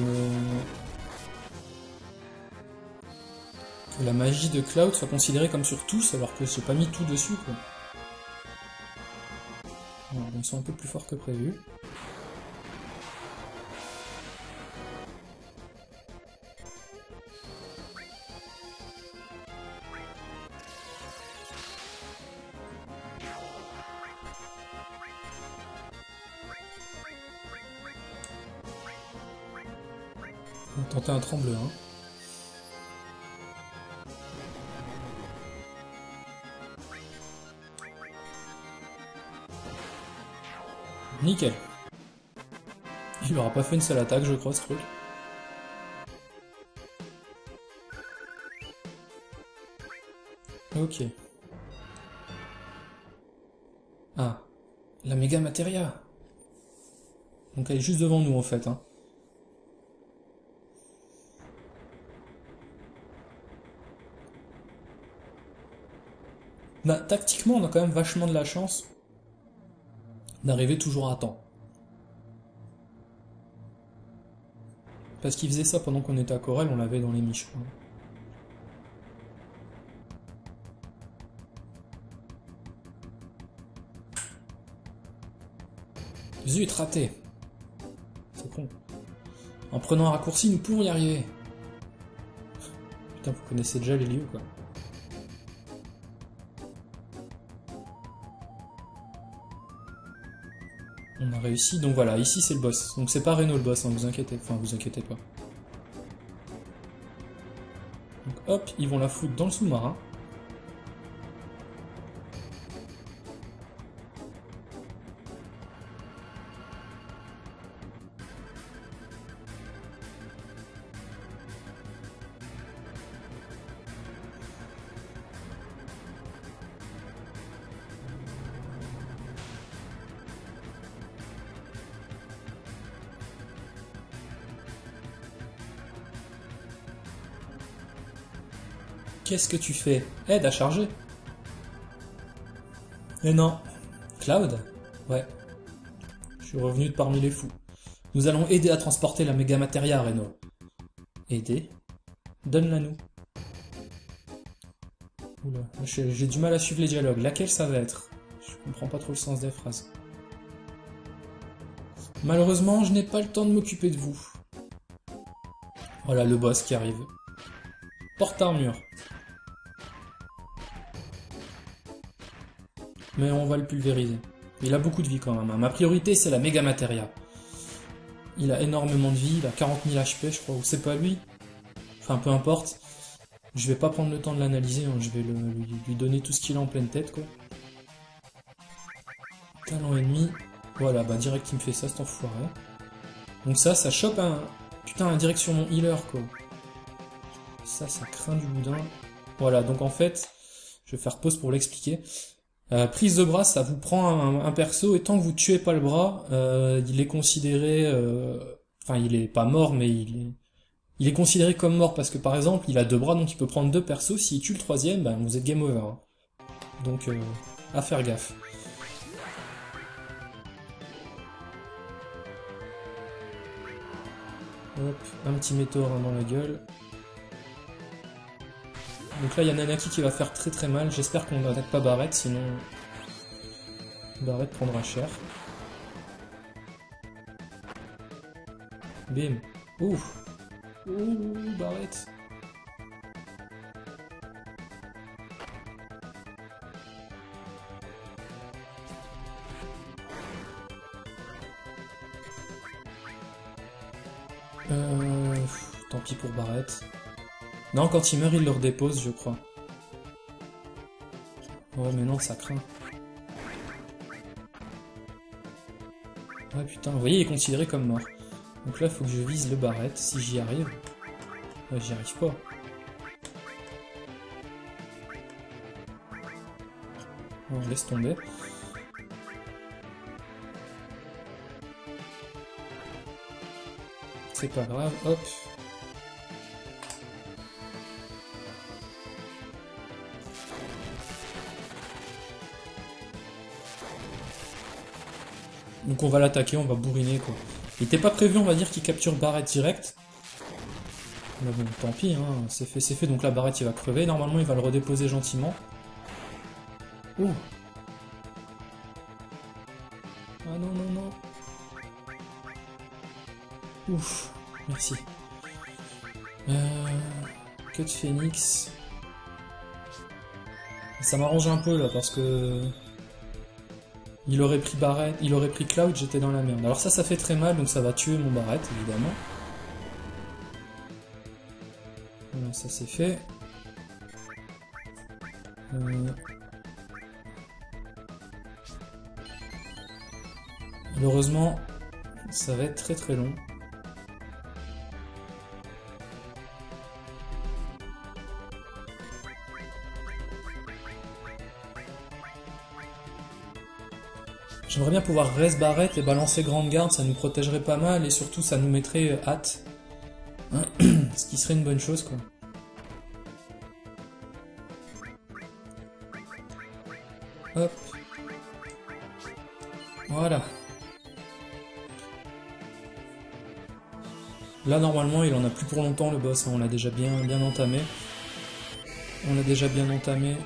Que la magie de Cloud soit considérée comme sur tous, alors que j'ai pas mis tout dessus, quoi. Bon, ils un peu plus forts que prévu. Tremblement. Nickel. Il aura pas fait une seule attaque, je crois, ce truc. Ok. Ah. La méga matéria. Donc elle est juste devant nous, en fait. Hein. Bah, tactiquement, on a quand même vachement de la chance d'arriver toujours à temps. Parce qu'il faisait ça pendant qu'on était à Corel, on l'avait dans les miches. Zut, raté. C'est con. En prenant un raccourci, nous pouvons y arriver. Putain, vous connaissez déjà les lieux, quoi. Réussi. Donc voilà, ici c'est le boss. Donc c'est pas Reno le boss, hein, vous inquiétez. Enfin, vous inquiétez pas. Donc hop, ils vont la foutre dans le sous-marin. Qu'est-ce que tu fais? Aide à charger. Eh non. Cloud? Ouais. Je suis revenu de parmi les fous. Nous allons aider à transporter la méga matéria, Reno. Aider? Donne-la nous. Oula, j'ai du mal à suivre les dialogues. Laquelle ça va être? Je comprends pas trop le sens des phrases. Malheureusement, je n'ai pas le temps de m'occuper de vous. Voilà le boss qui arrive. Porte-armure. Mais on va le pulvériser. Il a beaucoup de vie quand même. Hein. Ma priorité, c'est la méga matéria. Il a énormément de vie, il a 40 000 HP, je crois, ou c'est pas lui. Enfin, peu importe. Je vais pas prendre le temps de l'analyser, hein. je vais lui, donner tout ce qu'il a en pleine tête, quoi. Talent ennemi. Voilà, bah direct il me fait ça, cet enfoiré. Donc ça, ça chope un... Putain, un direct sur mon healer, quoi. Ça, ça craint du boudin. Voilà, donc en fait, je vais faire pause pour l'expliquer. Euh, prise de bras, ça vous prend un, perso et tant que vous tuez pas le bras, euh, il est considéré, euh, enfin il est pas mort mais il est, il est considéré comme mort parce que par exemple il a deux bras donc il peut prendre deux persos. S'il tue le troisième, ben vous êtes game over. Hein. Donc à faire gaffe. Hop, un petit météore dans la gueule. Donc là, il y a Nanaki qui va faire très très mal. J'espère qu'on n'attaque pas Barrett, sinon Barrett prendra cher. Bim. Ouh. Ouh, Barrett. Euh, tant pis pour Barrett. Non, quand il meurt, il le redépose, je crois. Oh, mais non, ça craint. Ah putain, vous voyez, il est considéré comme mort. Donc là, faut que je vise le Barrett, si j'y arrive. Ouais, j'y arrive pas. On laisse tomber. C'est pas grave, hop. Donc on va l'attaquer, on va bourriner quoi. Il était pas prévu, on va dire, qu'il capture Barrett direct. Mais bon, tant pis, hein, c'est fait, c'est fait. Donc la Barrett, il va crever. Normalement, il va le redéposer gentiment. Oh Ah non, non, non. Ouf, merci. Euh, que de phoenix. Ça m'arrange un peu là parce que il aurait pris Barrett, il aurait pris Cloud, j'étais dans la merde. Alors ça, ça fait très mal, donc ça va tuer mon Barrett, évidemment. Voilà, ça c'est fait. Euh... Malheureusement, ça va être très très long. J'aimerais bien pouvoir reste barrette et balancer grande garde, ça nous protégerait pas mal et surtout ça nous mettrait hâte. Ce qui serait une bonne chose quoi. Hop. Voilà. Là normalement il en a plus pour longtemps le boss, hein. on l'a déjà bien, bien entamé. On l'a déjà bien entamé.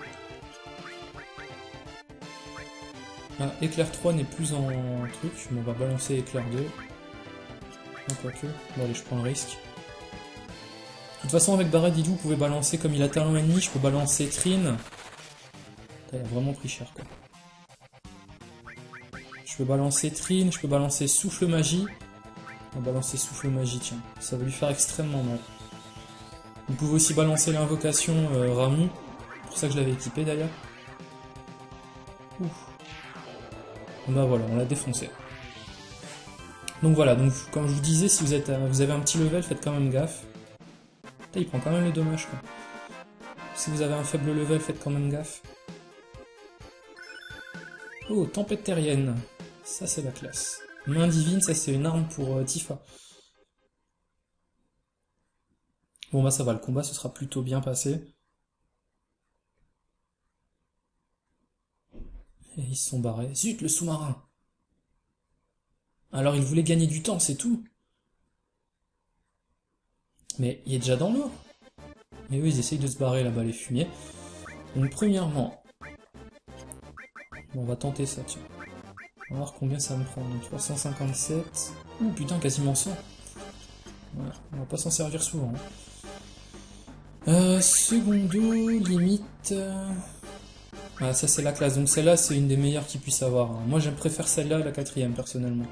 Ah, éclair 3 n'est plus en truc, mais on va balancer éclair 2. Non, quoique. Bon, allez, je prends le risque. De toute façon, avec Barret vous pouvez balancer, comme il a talent ennemi, je peux balancer Trine. Il a vraiment pris cher, quoi. Je peux balancer Trine, je peux balancer Souffle Magie. On va balancer Souffle Magie, tiens. Ça va lui faire extrêmement mal. Vous pouvez aussi balancer l'invocation euh, Ramon. C'est pour ça que je l'avais équipé, d'ailleurs. Ouf. Bah voilà, on l'a défoncé. Donc voilà, donc comme je vous disais, si vous, êtes, vous avez un petit level, faites quand même gaffe. Il prend quand même les dommages quoi. Si vous avez un faible level, faites quand même gaffe. Oh, tempête terrienne. Ça c'est la classe. Main divine, ça c'est une arme pour euh, Tifa. Bon bah ça va, le combat se sera plutôt bien passé. Et ils se sont barrés. Zut, le sous-marin Alors il voulait gagner du temps, c'est tout. Mais il est déjà dans l'eau. Mais eux, ils essayent de se barrer là-bas, les fumiers. Donc premièrement... on va tenter ça, tiens. On va voir combien ça me prend. Donc 357... Ouh, putain, quasiment 100. Voilà, on va pas s'en servir souvent. Hein. Euh, secondo, limite... Euh, ah, ça c'est la classe, donc celle-là c'est une des meilleures qu'il puisse avoir. Hein. Moi je préfère celle-là à la quatrième personnellement.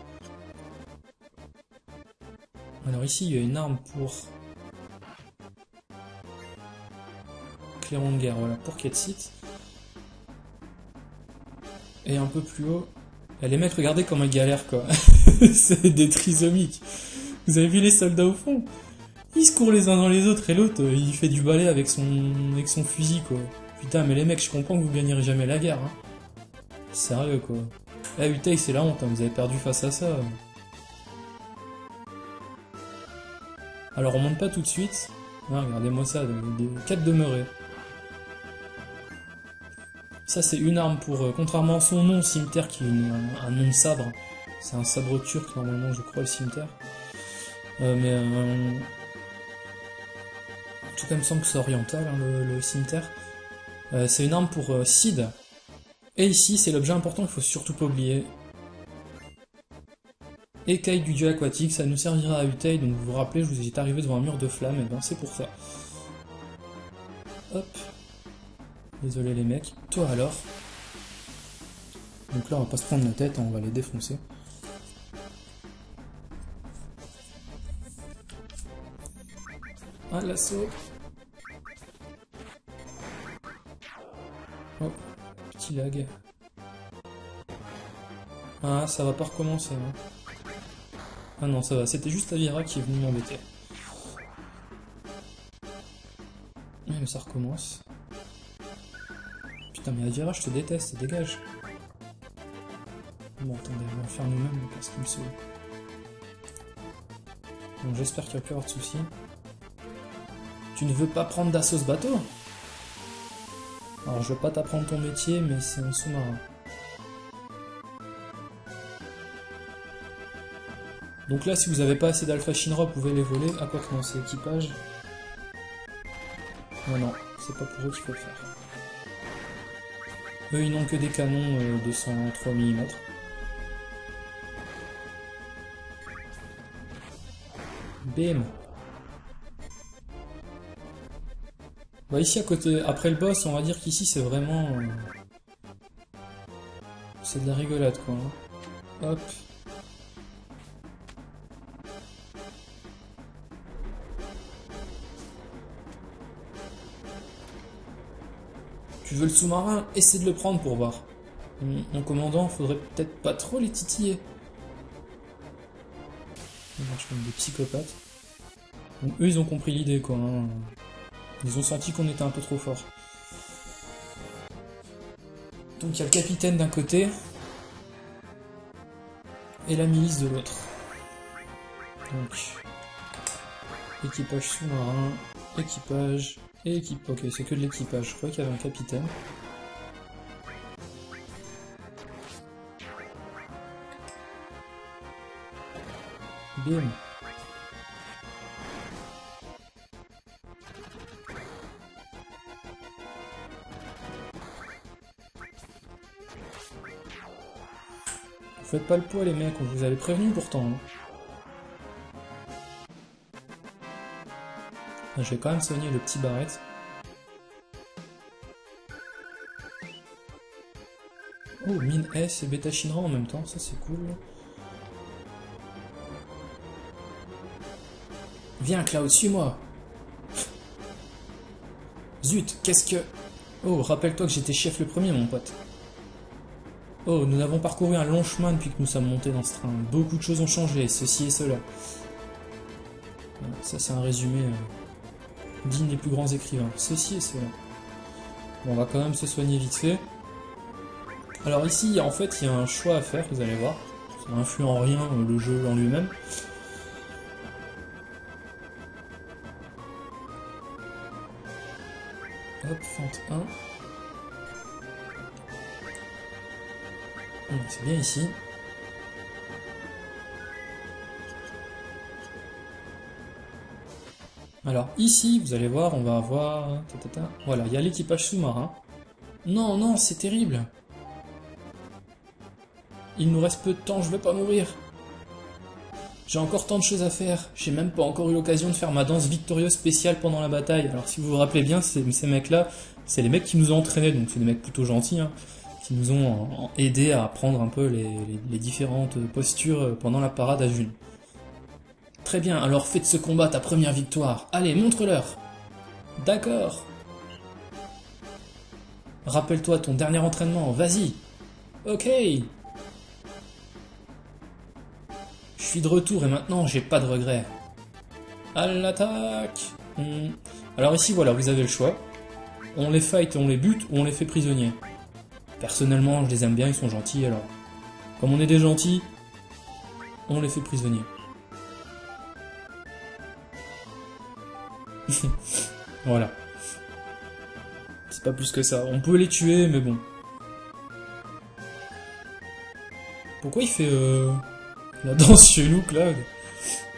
Alors ici il y a une arme pour... Clairon de guerre, voilà, pour Ketsit. Et un peu plus haut... Et les mecs, regardez comment ils galèrent quoi. c'est des trisomiques. Vous avez vu les soldats au fond? Ils se courent les uns dans les autres et l'autre il fait du balai avec son, avec son fusil quoi. Putain, mais les mecs, je comprends que vous gagnerez jamais la guerre. Hein. Sérieux, quoi. Eh, putain, c'est la honte, hein, vous avez perdu face à ça. Alors, on monte pas tout de suite. Ah, regardez-moi ça, des 4 demeurés. Ça, c'est une arme pour, euh, contrairement à son nom, cimetière, qui est un, nom de sabre. C'est un sabre turc, normalement, je crois, le cimetière. Euh, mais... Euh, en tout cas, il me semble que c'est oriental, hein, le cimetière. Euh, c'est une arme pour euh, Sid. Et ici, c'est l'objet important qu'il faut surtout pas oublier. Écaille du dieu aquatique, ça nous servira à Utei, donc vous vous rappelez, je vous ai arrivé devant un mur de flammes, et ben c'est pour ça. Hop. Désolé les mecs. Toi alors. Donc là, on va pas se prendre la tête, on va les défoncer. Ah, l'assaut. Oh, petit lag. Ah, ça va pas recommencer. Hein. Ah non, ça va. C'était juste Avira qui est venu m'embêter. mais ça recommence. Putain, mais Avira, je te déteste, dégage. Bon, attendez, on va faire nous-mêmes parce qu'il me saoule. Bon, j'espère qu'il n'y a plus avoir de soucis. Tu ne veux pas prendre d'assaut ce bateau? Alors, je veux pas t'apprendre ton métier, mais c'est un sous-marin. Donc là, si vous n'avez pas assez d'Alpha Shinra, vous pouvez les voler. À quoi que non, c'est équipage. Non, non, c'est pas pour eux qu'il faut le faire. Eux, ils n'ont que des canons euh, de 103 mm. Bim Bah ici à côté, après le boss, on va dire qu'ici c'est vraiment... Euh, c'est de la rigolade quoi. Hein. Hop. Tu veux le sous-marin? Essaie de le prendre pour voir. Mon commandant, faudrait peut-être pas trop les titiller. Ils marchent comme des psychopathes. eux, ils ont compris l'idée, quoi. Hein. Ils ont senti qu'on était un peu trop fort. Donc il y a le capitaine d'un côté et la milice de l'autre. Donc équipage sous-marin, équipage et équipe. Ok, c'est que de l'équipage. Je crois qu'il y avait un capitaine. Bim. Faites pas le poids les mecs, on vous avait prévenu pourtant. Hein. Je vais quand même soigner le petit barrette. Oh, mine S et bêta Shinra en même temps, ça c'est cool. Viens Cloud, suis-moi Zut, qu'est-ce que... Oh, rappelle-toi que j'étais chef le premier, mon pote. Oh, nous avons parcouru un long chemin depuis que nous sommes montés dans ce train. Beaucoup de choses ont changé, ceci et cela. Ça, c'est un résumé euh, digne des plus grands écrivains. Ceci et cela. Bon, on va quand même se soigner vite fait. Alors ici, en fait, il y a un choix à faire, vous allez voir. Ça n'influe en rien euh, le jeu en lui-même. Hop, fente 1. C'est bien ici. Alors ici, vous allez voir, on va avoir... Voilà, il y a l'équipage sous-marin. Non, non, c'est terrible. Il nous reste peu de temps, je vais pas mourir. J'ai encore tant de choses à faire. J'ai même pas encore eu l'occasion de faire ma danse victorieuse spéciale pendant la bataille. Alors si vous vous rappelez bien, ces, mecs-là, c'est les mecs qui nous ont entraînés, donc c'est des mecs plutôt gentils. Hein nous ont aidé à apprendre un peu les, différentes postures pendant la parade à June. Très bien, alors fais de ce combat ta première victoire. Allez, montre-leur. D'accord. Rappelle-toi ton dernier entraînement, vas-y. Ok. Je suis de retour et maintenant j'ai pas de regrets. À l'attaque hmm. Alors ici voilà, vous avez le choix. On les fight on les bute ou on les fait prisonniers. Personnellement, je les aime bien, ils sont gentils, alors... Comme on est des gentils, on les fait prisonniers. voilà. C'est pas plus que ça. On peut les tuer, mais bon. Pourquoi il fait euh, la danse chez nous, Claude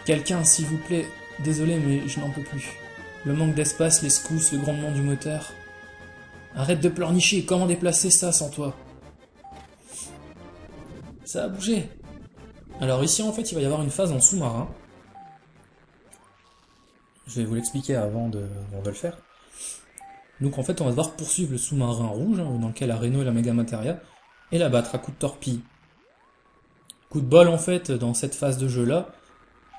Quelqu'un, s'il vous plaît. Désolé, mais je n'en peux plus. Le manque d'espace, les secousses, le grondement du moteur. Arrête de pleurnicher, comment déplacer ça sans toi? Ça a bougé. Alors ici en fait il va y avoir une phase en sous-marin. Je vais vous l'expliquer avant de, le faire. Donc en fait on va devoir poursuivre le sous-marin rouge hein, dans lequel a Reno et la Mega Materia et la battre à coup de torpille. Coup de bol en fait dans cette phase de jeu là,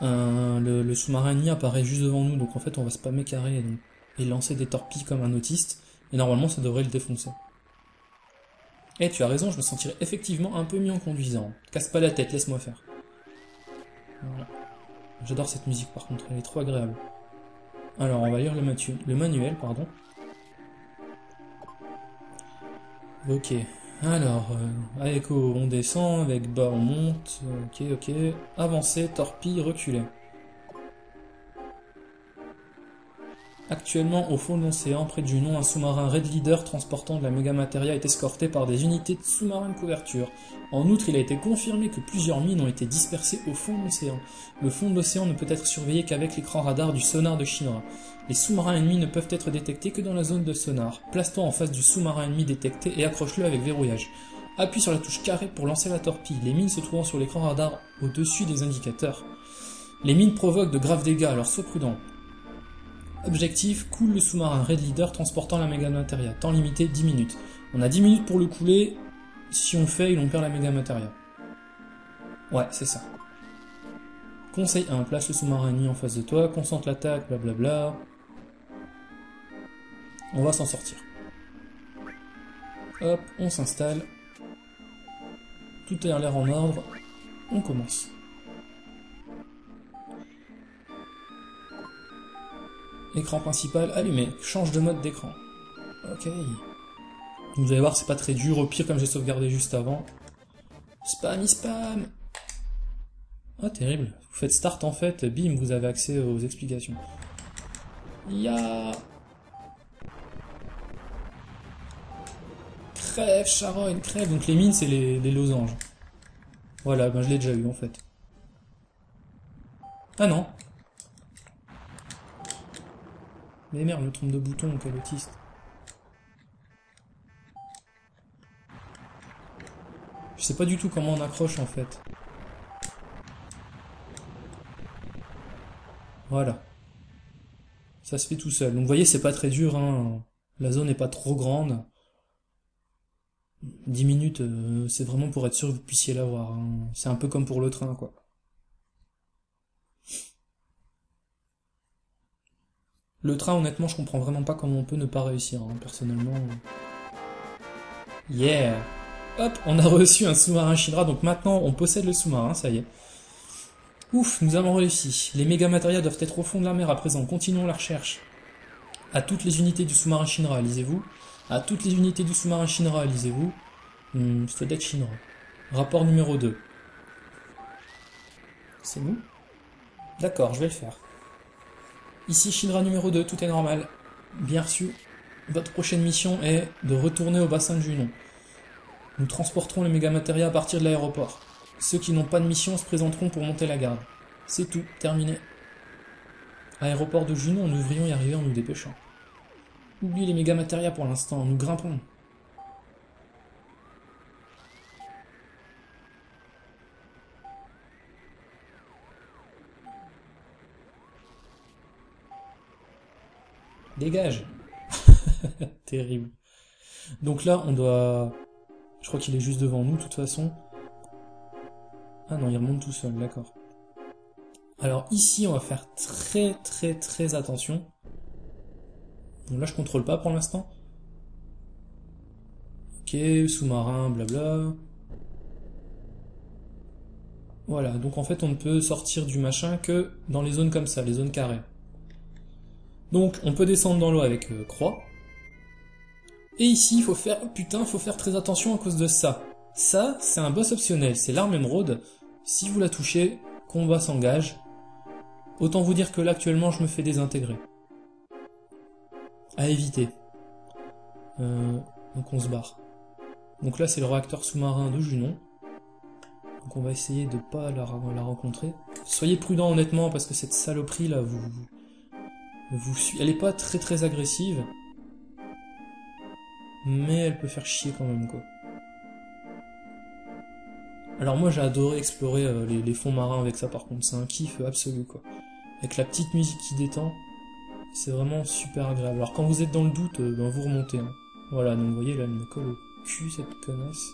un- le, sous-marin ennemi apparaît juste devant nous, donc en fait on va spammer carré et lancer des torpilles comme un autiste, et normalement ça devrait le défoncer. Et tu as raison, je me sentirais effectivement un peu mieux en conduisant. Casse pas la tête, laisse-moi faire. Voilà. J'adore cette musique par contre, elle est trop agréable. Alors on va lire le, manuel, pardon. Ok. Alors, euh, avec on descend, avec bas on monte, ok, ok. Avancer, torpille, reculer. Actuellement, au fond de l'océan, près du nom, un sous-marin Red Leader transportant de la méga-matéria est escorté par des unités de sous-marins de couverture. En outre, il a été confirmé que plusieurs mines ont été dispersées au fond de l'océan. Le fond de l'océan ne peut être surveillé qu'avec l'écran radar du sonar de Shinra. Les sous-marins ennemis ne peuvent être détectés que dans la zone de sonar. Place-toi en face du sous-marin ennemi détecté et accroche-le avec verrouillage. Appuie sur la touche carré pour lancer la torpille, les mines se trouvant sur l'écran radar au-dessus des indicateurs. Les mines provoquent de graves dégâts, alors sois prudent. Objectif, coule le sous-marin Red Leader transportant la méga matéria. Temps limité 10 minutes. On a 10 minutes pour le couler. Si on fait, on perd la méga matéria. Ouais, c'est ça. Conseil 1, place le sous-marin en face de toi, concentre l'attaque, blablabla. On va s'en sortir. Hop, on s'installe. Tout est l'air en ordre. On commence. Écran principal allumé. Change de mode d'écran. Ok. Vous allez voir, c'est pas très dur. Au pire, comme j'ai sauvegardé juste avant. Spam, spam Ah, terrible. Vous faites start en fait, bim, vous avez accès aux explications. Ya Crève, Charonne, crève. Donc les mines, c'est les, les losanges. Voilà, ben je l'ai déjà eu en fait. Ah non. Mais merde, je me trompe de bouton, quel autiste. Je sais pas du tout comment on accroche en fait. Voilà. Ça se fait tout seul. Donc vous voyez, c'est pas très dur. Hein. La zone n'est pas trop grande. 10 minutes, euh, c'est vraiment pour être sûr que vous puissiez l'avoir. Hein. C'est un peu comme pour le train, quoi. Le train, honnêtement, je comprends vraiment pas comment on peut ne pas réussir, hein, personnellement. Yeah Hop, on a reçu un sous-marin Shinra, donc maintenant on possède le sous-marin, ça y est. Ouf, nous avons réussi. Les méga matérias doivent être au fond de la mer à présent. Continuons la recherche. À toutes les unités du sous-marin Shinra, lisez-vous. À toutes les unités du sous-marin Shinra, lisez-vous. Hmm, ça doit être Shinra. Rapport numéro 2. C'est nous? D'accord, je vais le faire. Ici Shinra numéro 2, tout est normal. Bien reçu. Votre prochaine mission est de retourner au bassin de Junon. Nous transporterons les méga-matérias à partir de l'aéroport. Ceux qui n'ont pas de mission se présenteront pour monter la garde. C'est tout, terminé. Aéroport de Junon, nous devrions y arriver en nous dépêchant. Oublie les méga-matérias pour l'instant, nous grimpons. Dégage Terrible. Donc là, on doit... Je crois qu'il est juste devant nous, de toute façon. Ah non, il remonte tout seul, d'accord. Alors ici, on va faire très très très attention. Bon, là, je contrôle pas pour l'instant. Ok, sous-marin, blabla. Voilà, donc en fait, on ne peut sortir du machin que dans les zones comme ça, les zones carrées. Donc, on peut descendre dans l'eau avec euh, croix. Et ici, il faut faire, putain, faut faire très attention à cause de ça. Ça, c'est un boss optionnel, c'est l'arme émeraude. Si vous la touchez, combat s'engage. Autant vous dire que là, actuellement, je me fais désintégrer. À éviter. Euh, donc on se barre. Donc là, c'est le réacteur sous-marin de Junon. Donc on va essayer de pas la, rencontrer. Soyez prudent honnêtement, parce que cette saloperie là, vous, vous. Elle est pas très très agressive. Mais elle peut faire chier quand même, quoi. Alors moi j'ai adoré explorer euh, les, fonds marins avec ça par contre, c'est un kiff absolu quoi. Avec la petite musique qui détend, c'est vraiment super agréable. Alors quand vous êtes dans le doute, euh, ben vous remontez. Hein. Voilà, donc vous voyez là elle me colle au cul cette connasse.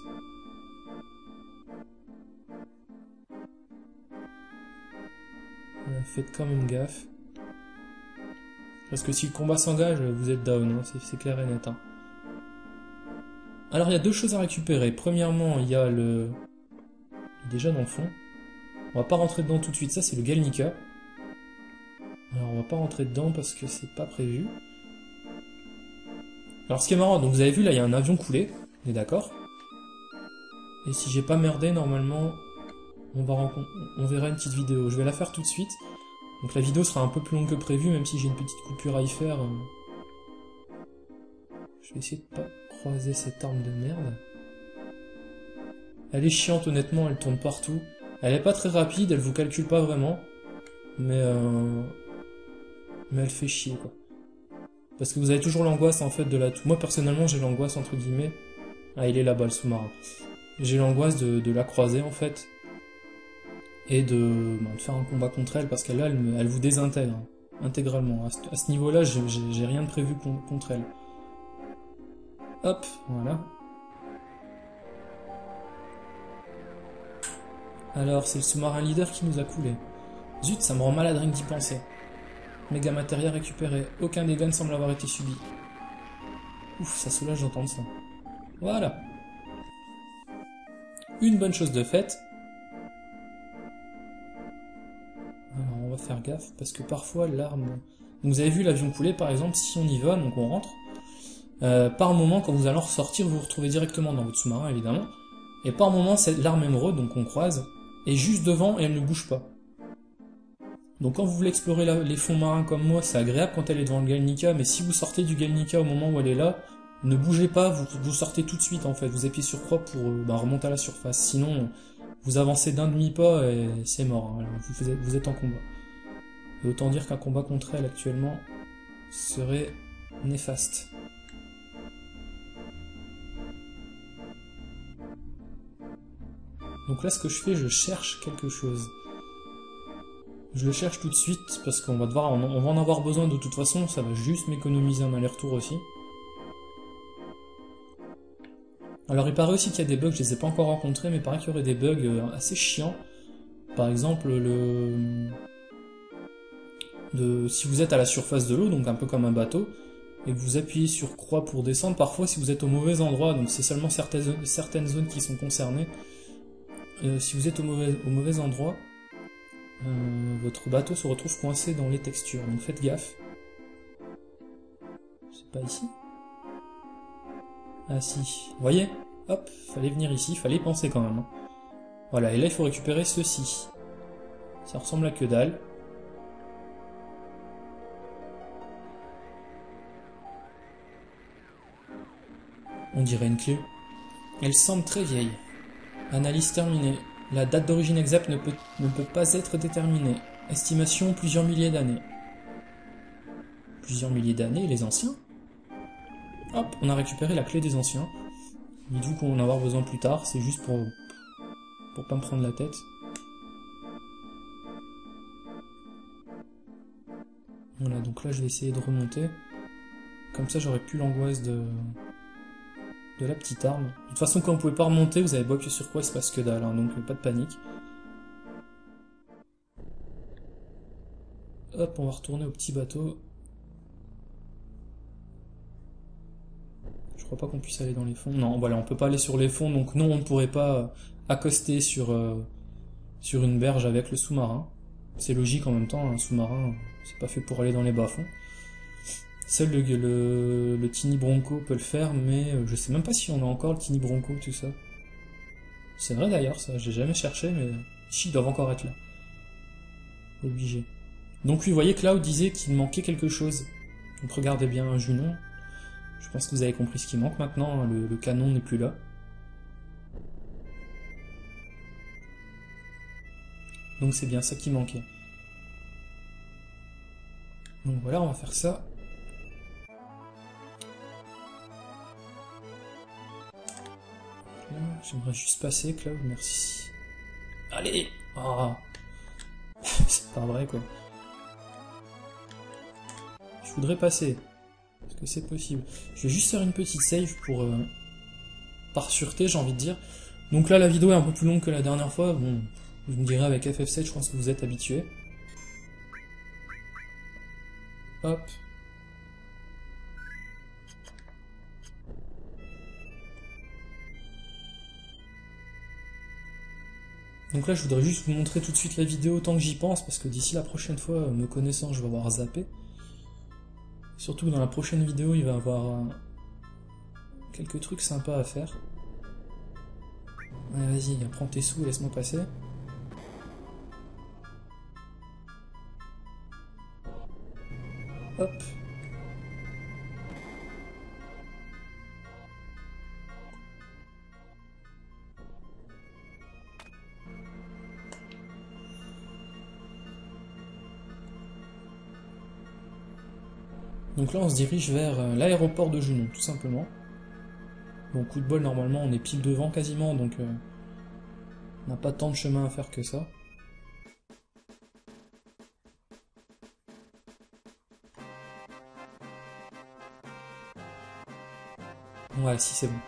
faites quand même gaffe. Parce que si le combat s'engage, vous êtes down, hein, c'est clair et net. Hein. Alors il y a deux choses à récupérer. Premièrement, il y a le... Il est déjà dans le fond. On va pas rentrer dedans tout de suite, ça c'est le Galnica. Alors on va pas rentrer dedans parce que c'est pas prévu. Alors ce qui est marrant, donc vous avez vu là il y a un avion coulé, on est d'accord Et si j'ai pas merdé, normalement on, va on verra une petite vidéo. Je vais la faire tout de suite. Donc la vidéo sera un peu plus longue que prévu, même si j'ai une petite coupure à y faire. Je vais essayer de pas croiser cette arme de merde. Elle est chiante honnêtement, elle tourne partout. Elle est pas très rapide, elle vous calcule pas vraiment. Mais euh... Mais elle fait chier quoi. Parce que vous avez toujours l'angoisse en fait de la... Moi personnellement j'ai l'angoisse entre guillemets... Ah il est là-bas le sous-marin. J'ai l'angoisse de, la croiser en fait. Et de, bah, de faire un combat contre elle parce qu'elle là elle, vous désintègre. Hein, intégralement. À ce, niveau-là j'ai rien de prévu contre elle. Hop, voilà. Alors, c'est le sous-marin leader qui nous a coulé. Zut, ça me rend malade rien d'y penser. Méga matériel récupéré. Aucun dégât ne semble avoir été subi. Ouf, ça soulage d'entendre ça. Voilà. Une bonne chose de faite. On va faire gaffe, parce que parfois l'arme... vous avez vu l'avion couler, par exemple, si on y va, donc on rentre, euh, par moment, quand vous allez ressortir, vous vous retrouvez directement dans votre sous-marin, évidemment. Et par moment, c'est l'arme émeraude, donc on croise, et juste devant, et elle ne bouge pas. Donc quand vous voulez explorer les fonds marins comme moi, c'est agréable quand elle est devant le Galnica, mais si vous sortez du Galnica au moment où elle est là, ne bougez pas, vous, sortez tout de suite en fait, vous appuyez sur croix pour euh, bah, remonter à la surface. Sinon, vous avancez d'un demi-pas et c'est mort, hein. vous, êtes, en combat. Autant dire qu'un combat contre elle actuellement serait néfaste. Donc là, ce que je fais, je cherche quelque chose. Je le cherche tout de suite parce qu'on va devoir, on va en avoir besoin de toute façon. Ça va juste m'économiser un aller-retour aussi. Alors il paraît aussi qu'il y a des bugs, je les ai pas encore rencontrés, mais il paraît qu'il y aurait des bugs euh, assez chiants. Par exemple, le... De... si vous êtes à la surface de l'eau, donc un peu comme un bateau, et que vous appuyez sur croix pour descendre, parfois si vous êtes au mauvais endroit, donc c'est seulement certaines, certaines zones qui sont concernées, euh, si vous êtes au mauvais, au mauvais endroit, euh, votre bateau se retrouve coincé dans les textures. Donc faites gaffe. C'est pas ici? Ah si. Vous voyez? Hop, fallait venir ici, fallait penser quand même. Hein. Voilà, et là il faut récupérer ceci. Ça ressemble à que dalle. On dirait une clé. Elle semble très vieille. Analyse terminée. La date d'origine exacte ne peut, ne peut pas être déterminée. Estimation plusieurs milliers d'années. Plusieurs milliers d'années, les anciens Hop, on a récupéré la clé des anciens. Dites-vous qu'on en avoir besoin plus tard, c'est juste pour, pour pas me prendre la tête. Voilà, donc là je vais essayer de remonter. Comme ça j'aurai plus l'angoisse de, de la petite arme. De toute façon, quand vous pouvez pas remonter, vous avez beau appuyer sur quoi, il se passe que dalle, hein, donc pas de panique. Hop, on va retourner au petit bateau. Je crois pas qu'on puisse aller dans les fonds. Non, voilà, on peut pas aller sur les fonds, donc non, on ne pourrait pas accoster sur, euh, sur une berge avec le sous-marin. C'est logique en même temps, un sous-marin, c'est pas fait pour aller dans les bas-fonds. Seul le, le, Tiny Bronco peut le faire, mais euh, je sais même pas si on a encore le Tiny Bronco, tout ça. C'est vrai d'ailleurs, ça, j'ai jamais cherché, mais ils doivent encore être là. Obligé. Donc oui, vous voyez, Cloud disait qu'il manquait quelque chose. Donc regardez bien Junon. Je pense que vous avez compris ce qui manque maintenant, hein, le, le canon n'est plus là. Donc c'est bien ça qui manquait. Donc voilà, on va faire ça. J'aimerais juste passer, Cloud, merci. Allez oh. C'est pas vrai, quoi. Je voudrais passer. Est-ce que c'est possible? Je vais juste faire une petite save pour... Euh, par sûreté, j'ai envie de dire. Donc là, la vidéo est un peu plus longue que la dernière fois. Vous me direz avec FF7, je pense que vous êtes habitué. Hop. Donc là, je voudrais juste vous montrer tout de suite la vidéo tant que j'y pense, parce que d'ici la prochaine fois, me connaissant, je vais avoir zappé. Surtout que dans la prochaine vidéo, il va y avoir euh, quelques trucs sympas à faire. Allez, vas-y, prends tes sous, laisse-moi passer. Hop. Donc là, on se dirige vers euh, l'aéroport de Junon, tout simplement. Bon, coup de bol, normalement, on est pile devant quasiment, donc euh, on n'a pas tant de chemin à faire que ça. Ouais, si c'est bon.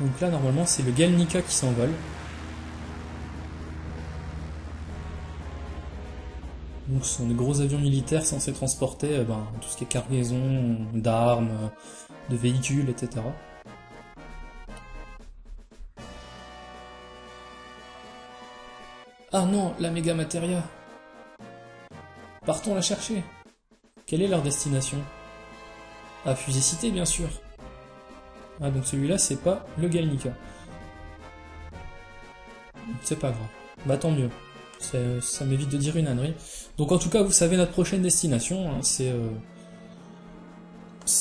Donc là, normalement, c'est le Galnica qui s'envole. Ce sont des gros avions militaires censés transporter euh, ben, tout ce qui est cargaison d'armes, de véhicules, etc. Ah non, la méga matéria Partons la chercher Quelle est leur destination? Ah, Fusée bien sûr Ah, donc celui-là, c'est pas le Galnica. C'est pas grave. Bah tant mieux. Ça m'évite de dire une ânerie. Donc en tout cas, vous savez notre prochaine destination, hein, c'est euh,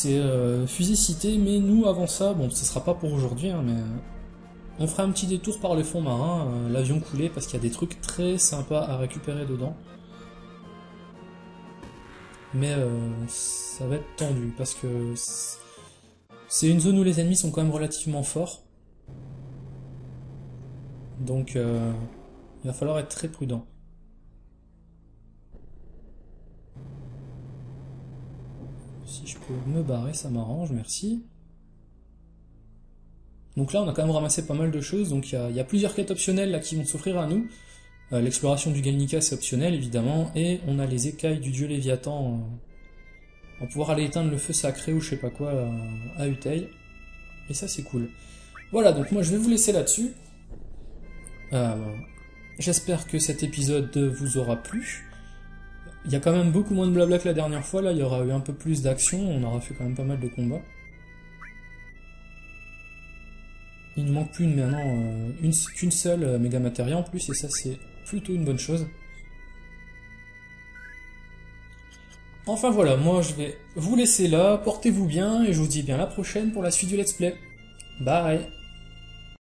euh, Cité, mais nous avant ça, bon, ce sera pas pour aujourd'hui, hein, mais on fera un petit détour par le fond marin, euh, l'avion coulé, parce qu'il y a des trucs très sympas à récupérer dedans. Mais ça va être tendu, parce que c'est une zone où les ennemis sont quand même relativement forts. Donc il va falloir être très prudent. Si je peux me barrer, ça m'arrange, merci. Donc là, on a quand même ramassé pas mal de choses. Donc il y, a, plusieurs quêtes optionnelles là qui vont s'offrir à nous. Euh, l'exploration du Galnica, c'est optionnel, évidemment. Et on a les écailles du dieu Léviathan. Euh, on va pouvoir aller éteindre le feu sacré ou je sais pas quoi euh, à Utei. Et ça, c'est cool. Voilà, donc moi, je vais vous laisser là-dessus. J'espère que cet épisode vous aura plu. Il y a quand même beaucoup moins de blabla que la dernière fois, là il y aura eu un peu plus d'action, on aura fait quand même pas mal de combats. Il ne manque plus maintenant euh, une, qu'une seule euh, méga matéria en plus, et ça c'est plutôt une bonne chose. Enfin voilà, moi je vais vous laisser là, portez-vous bien, et je vous dis bien la prochaine pour la suite du let's play. Bye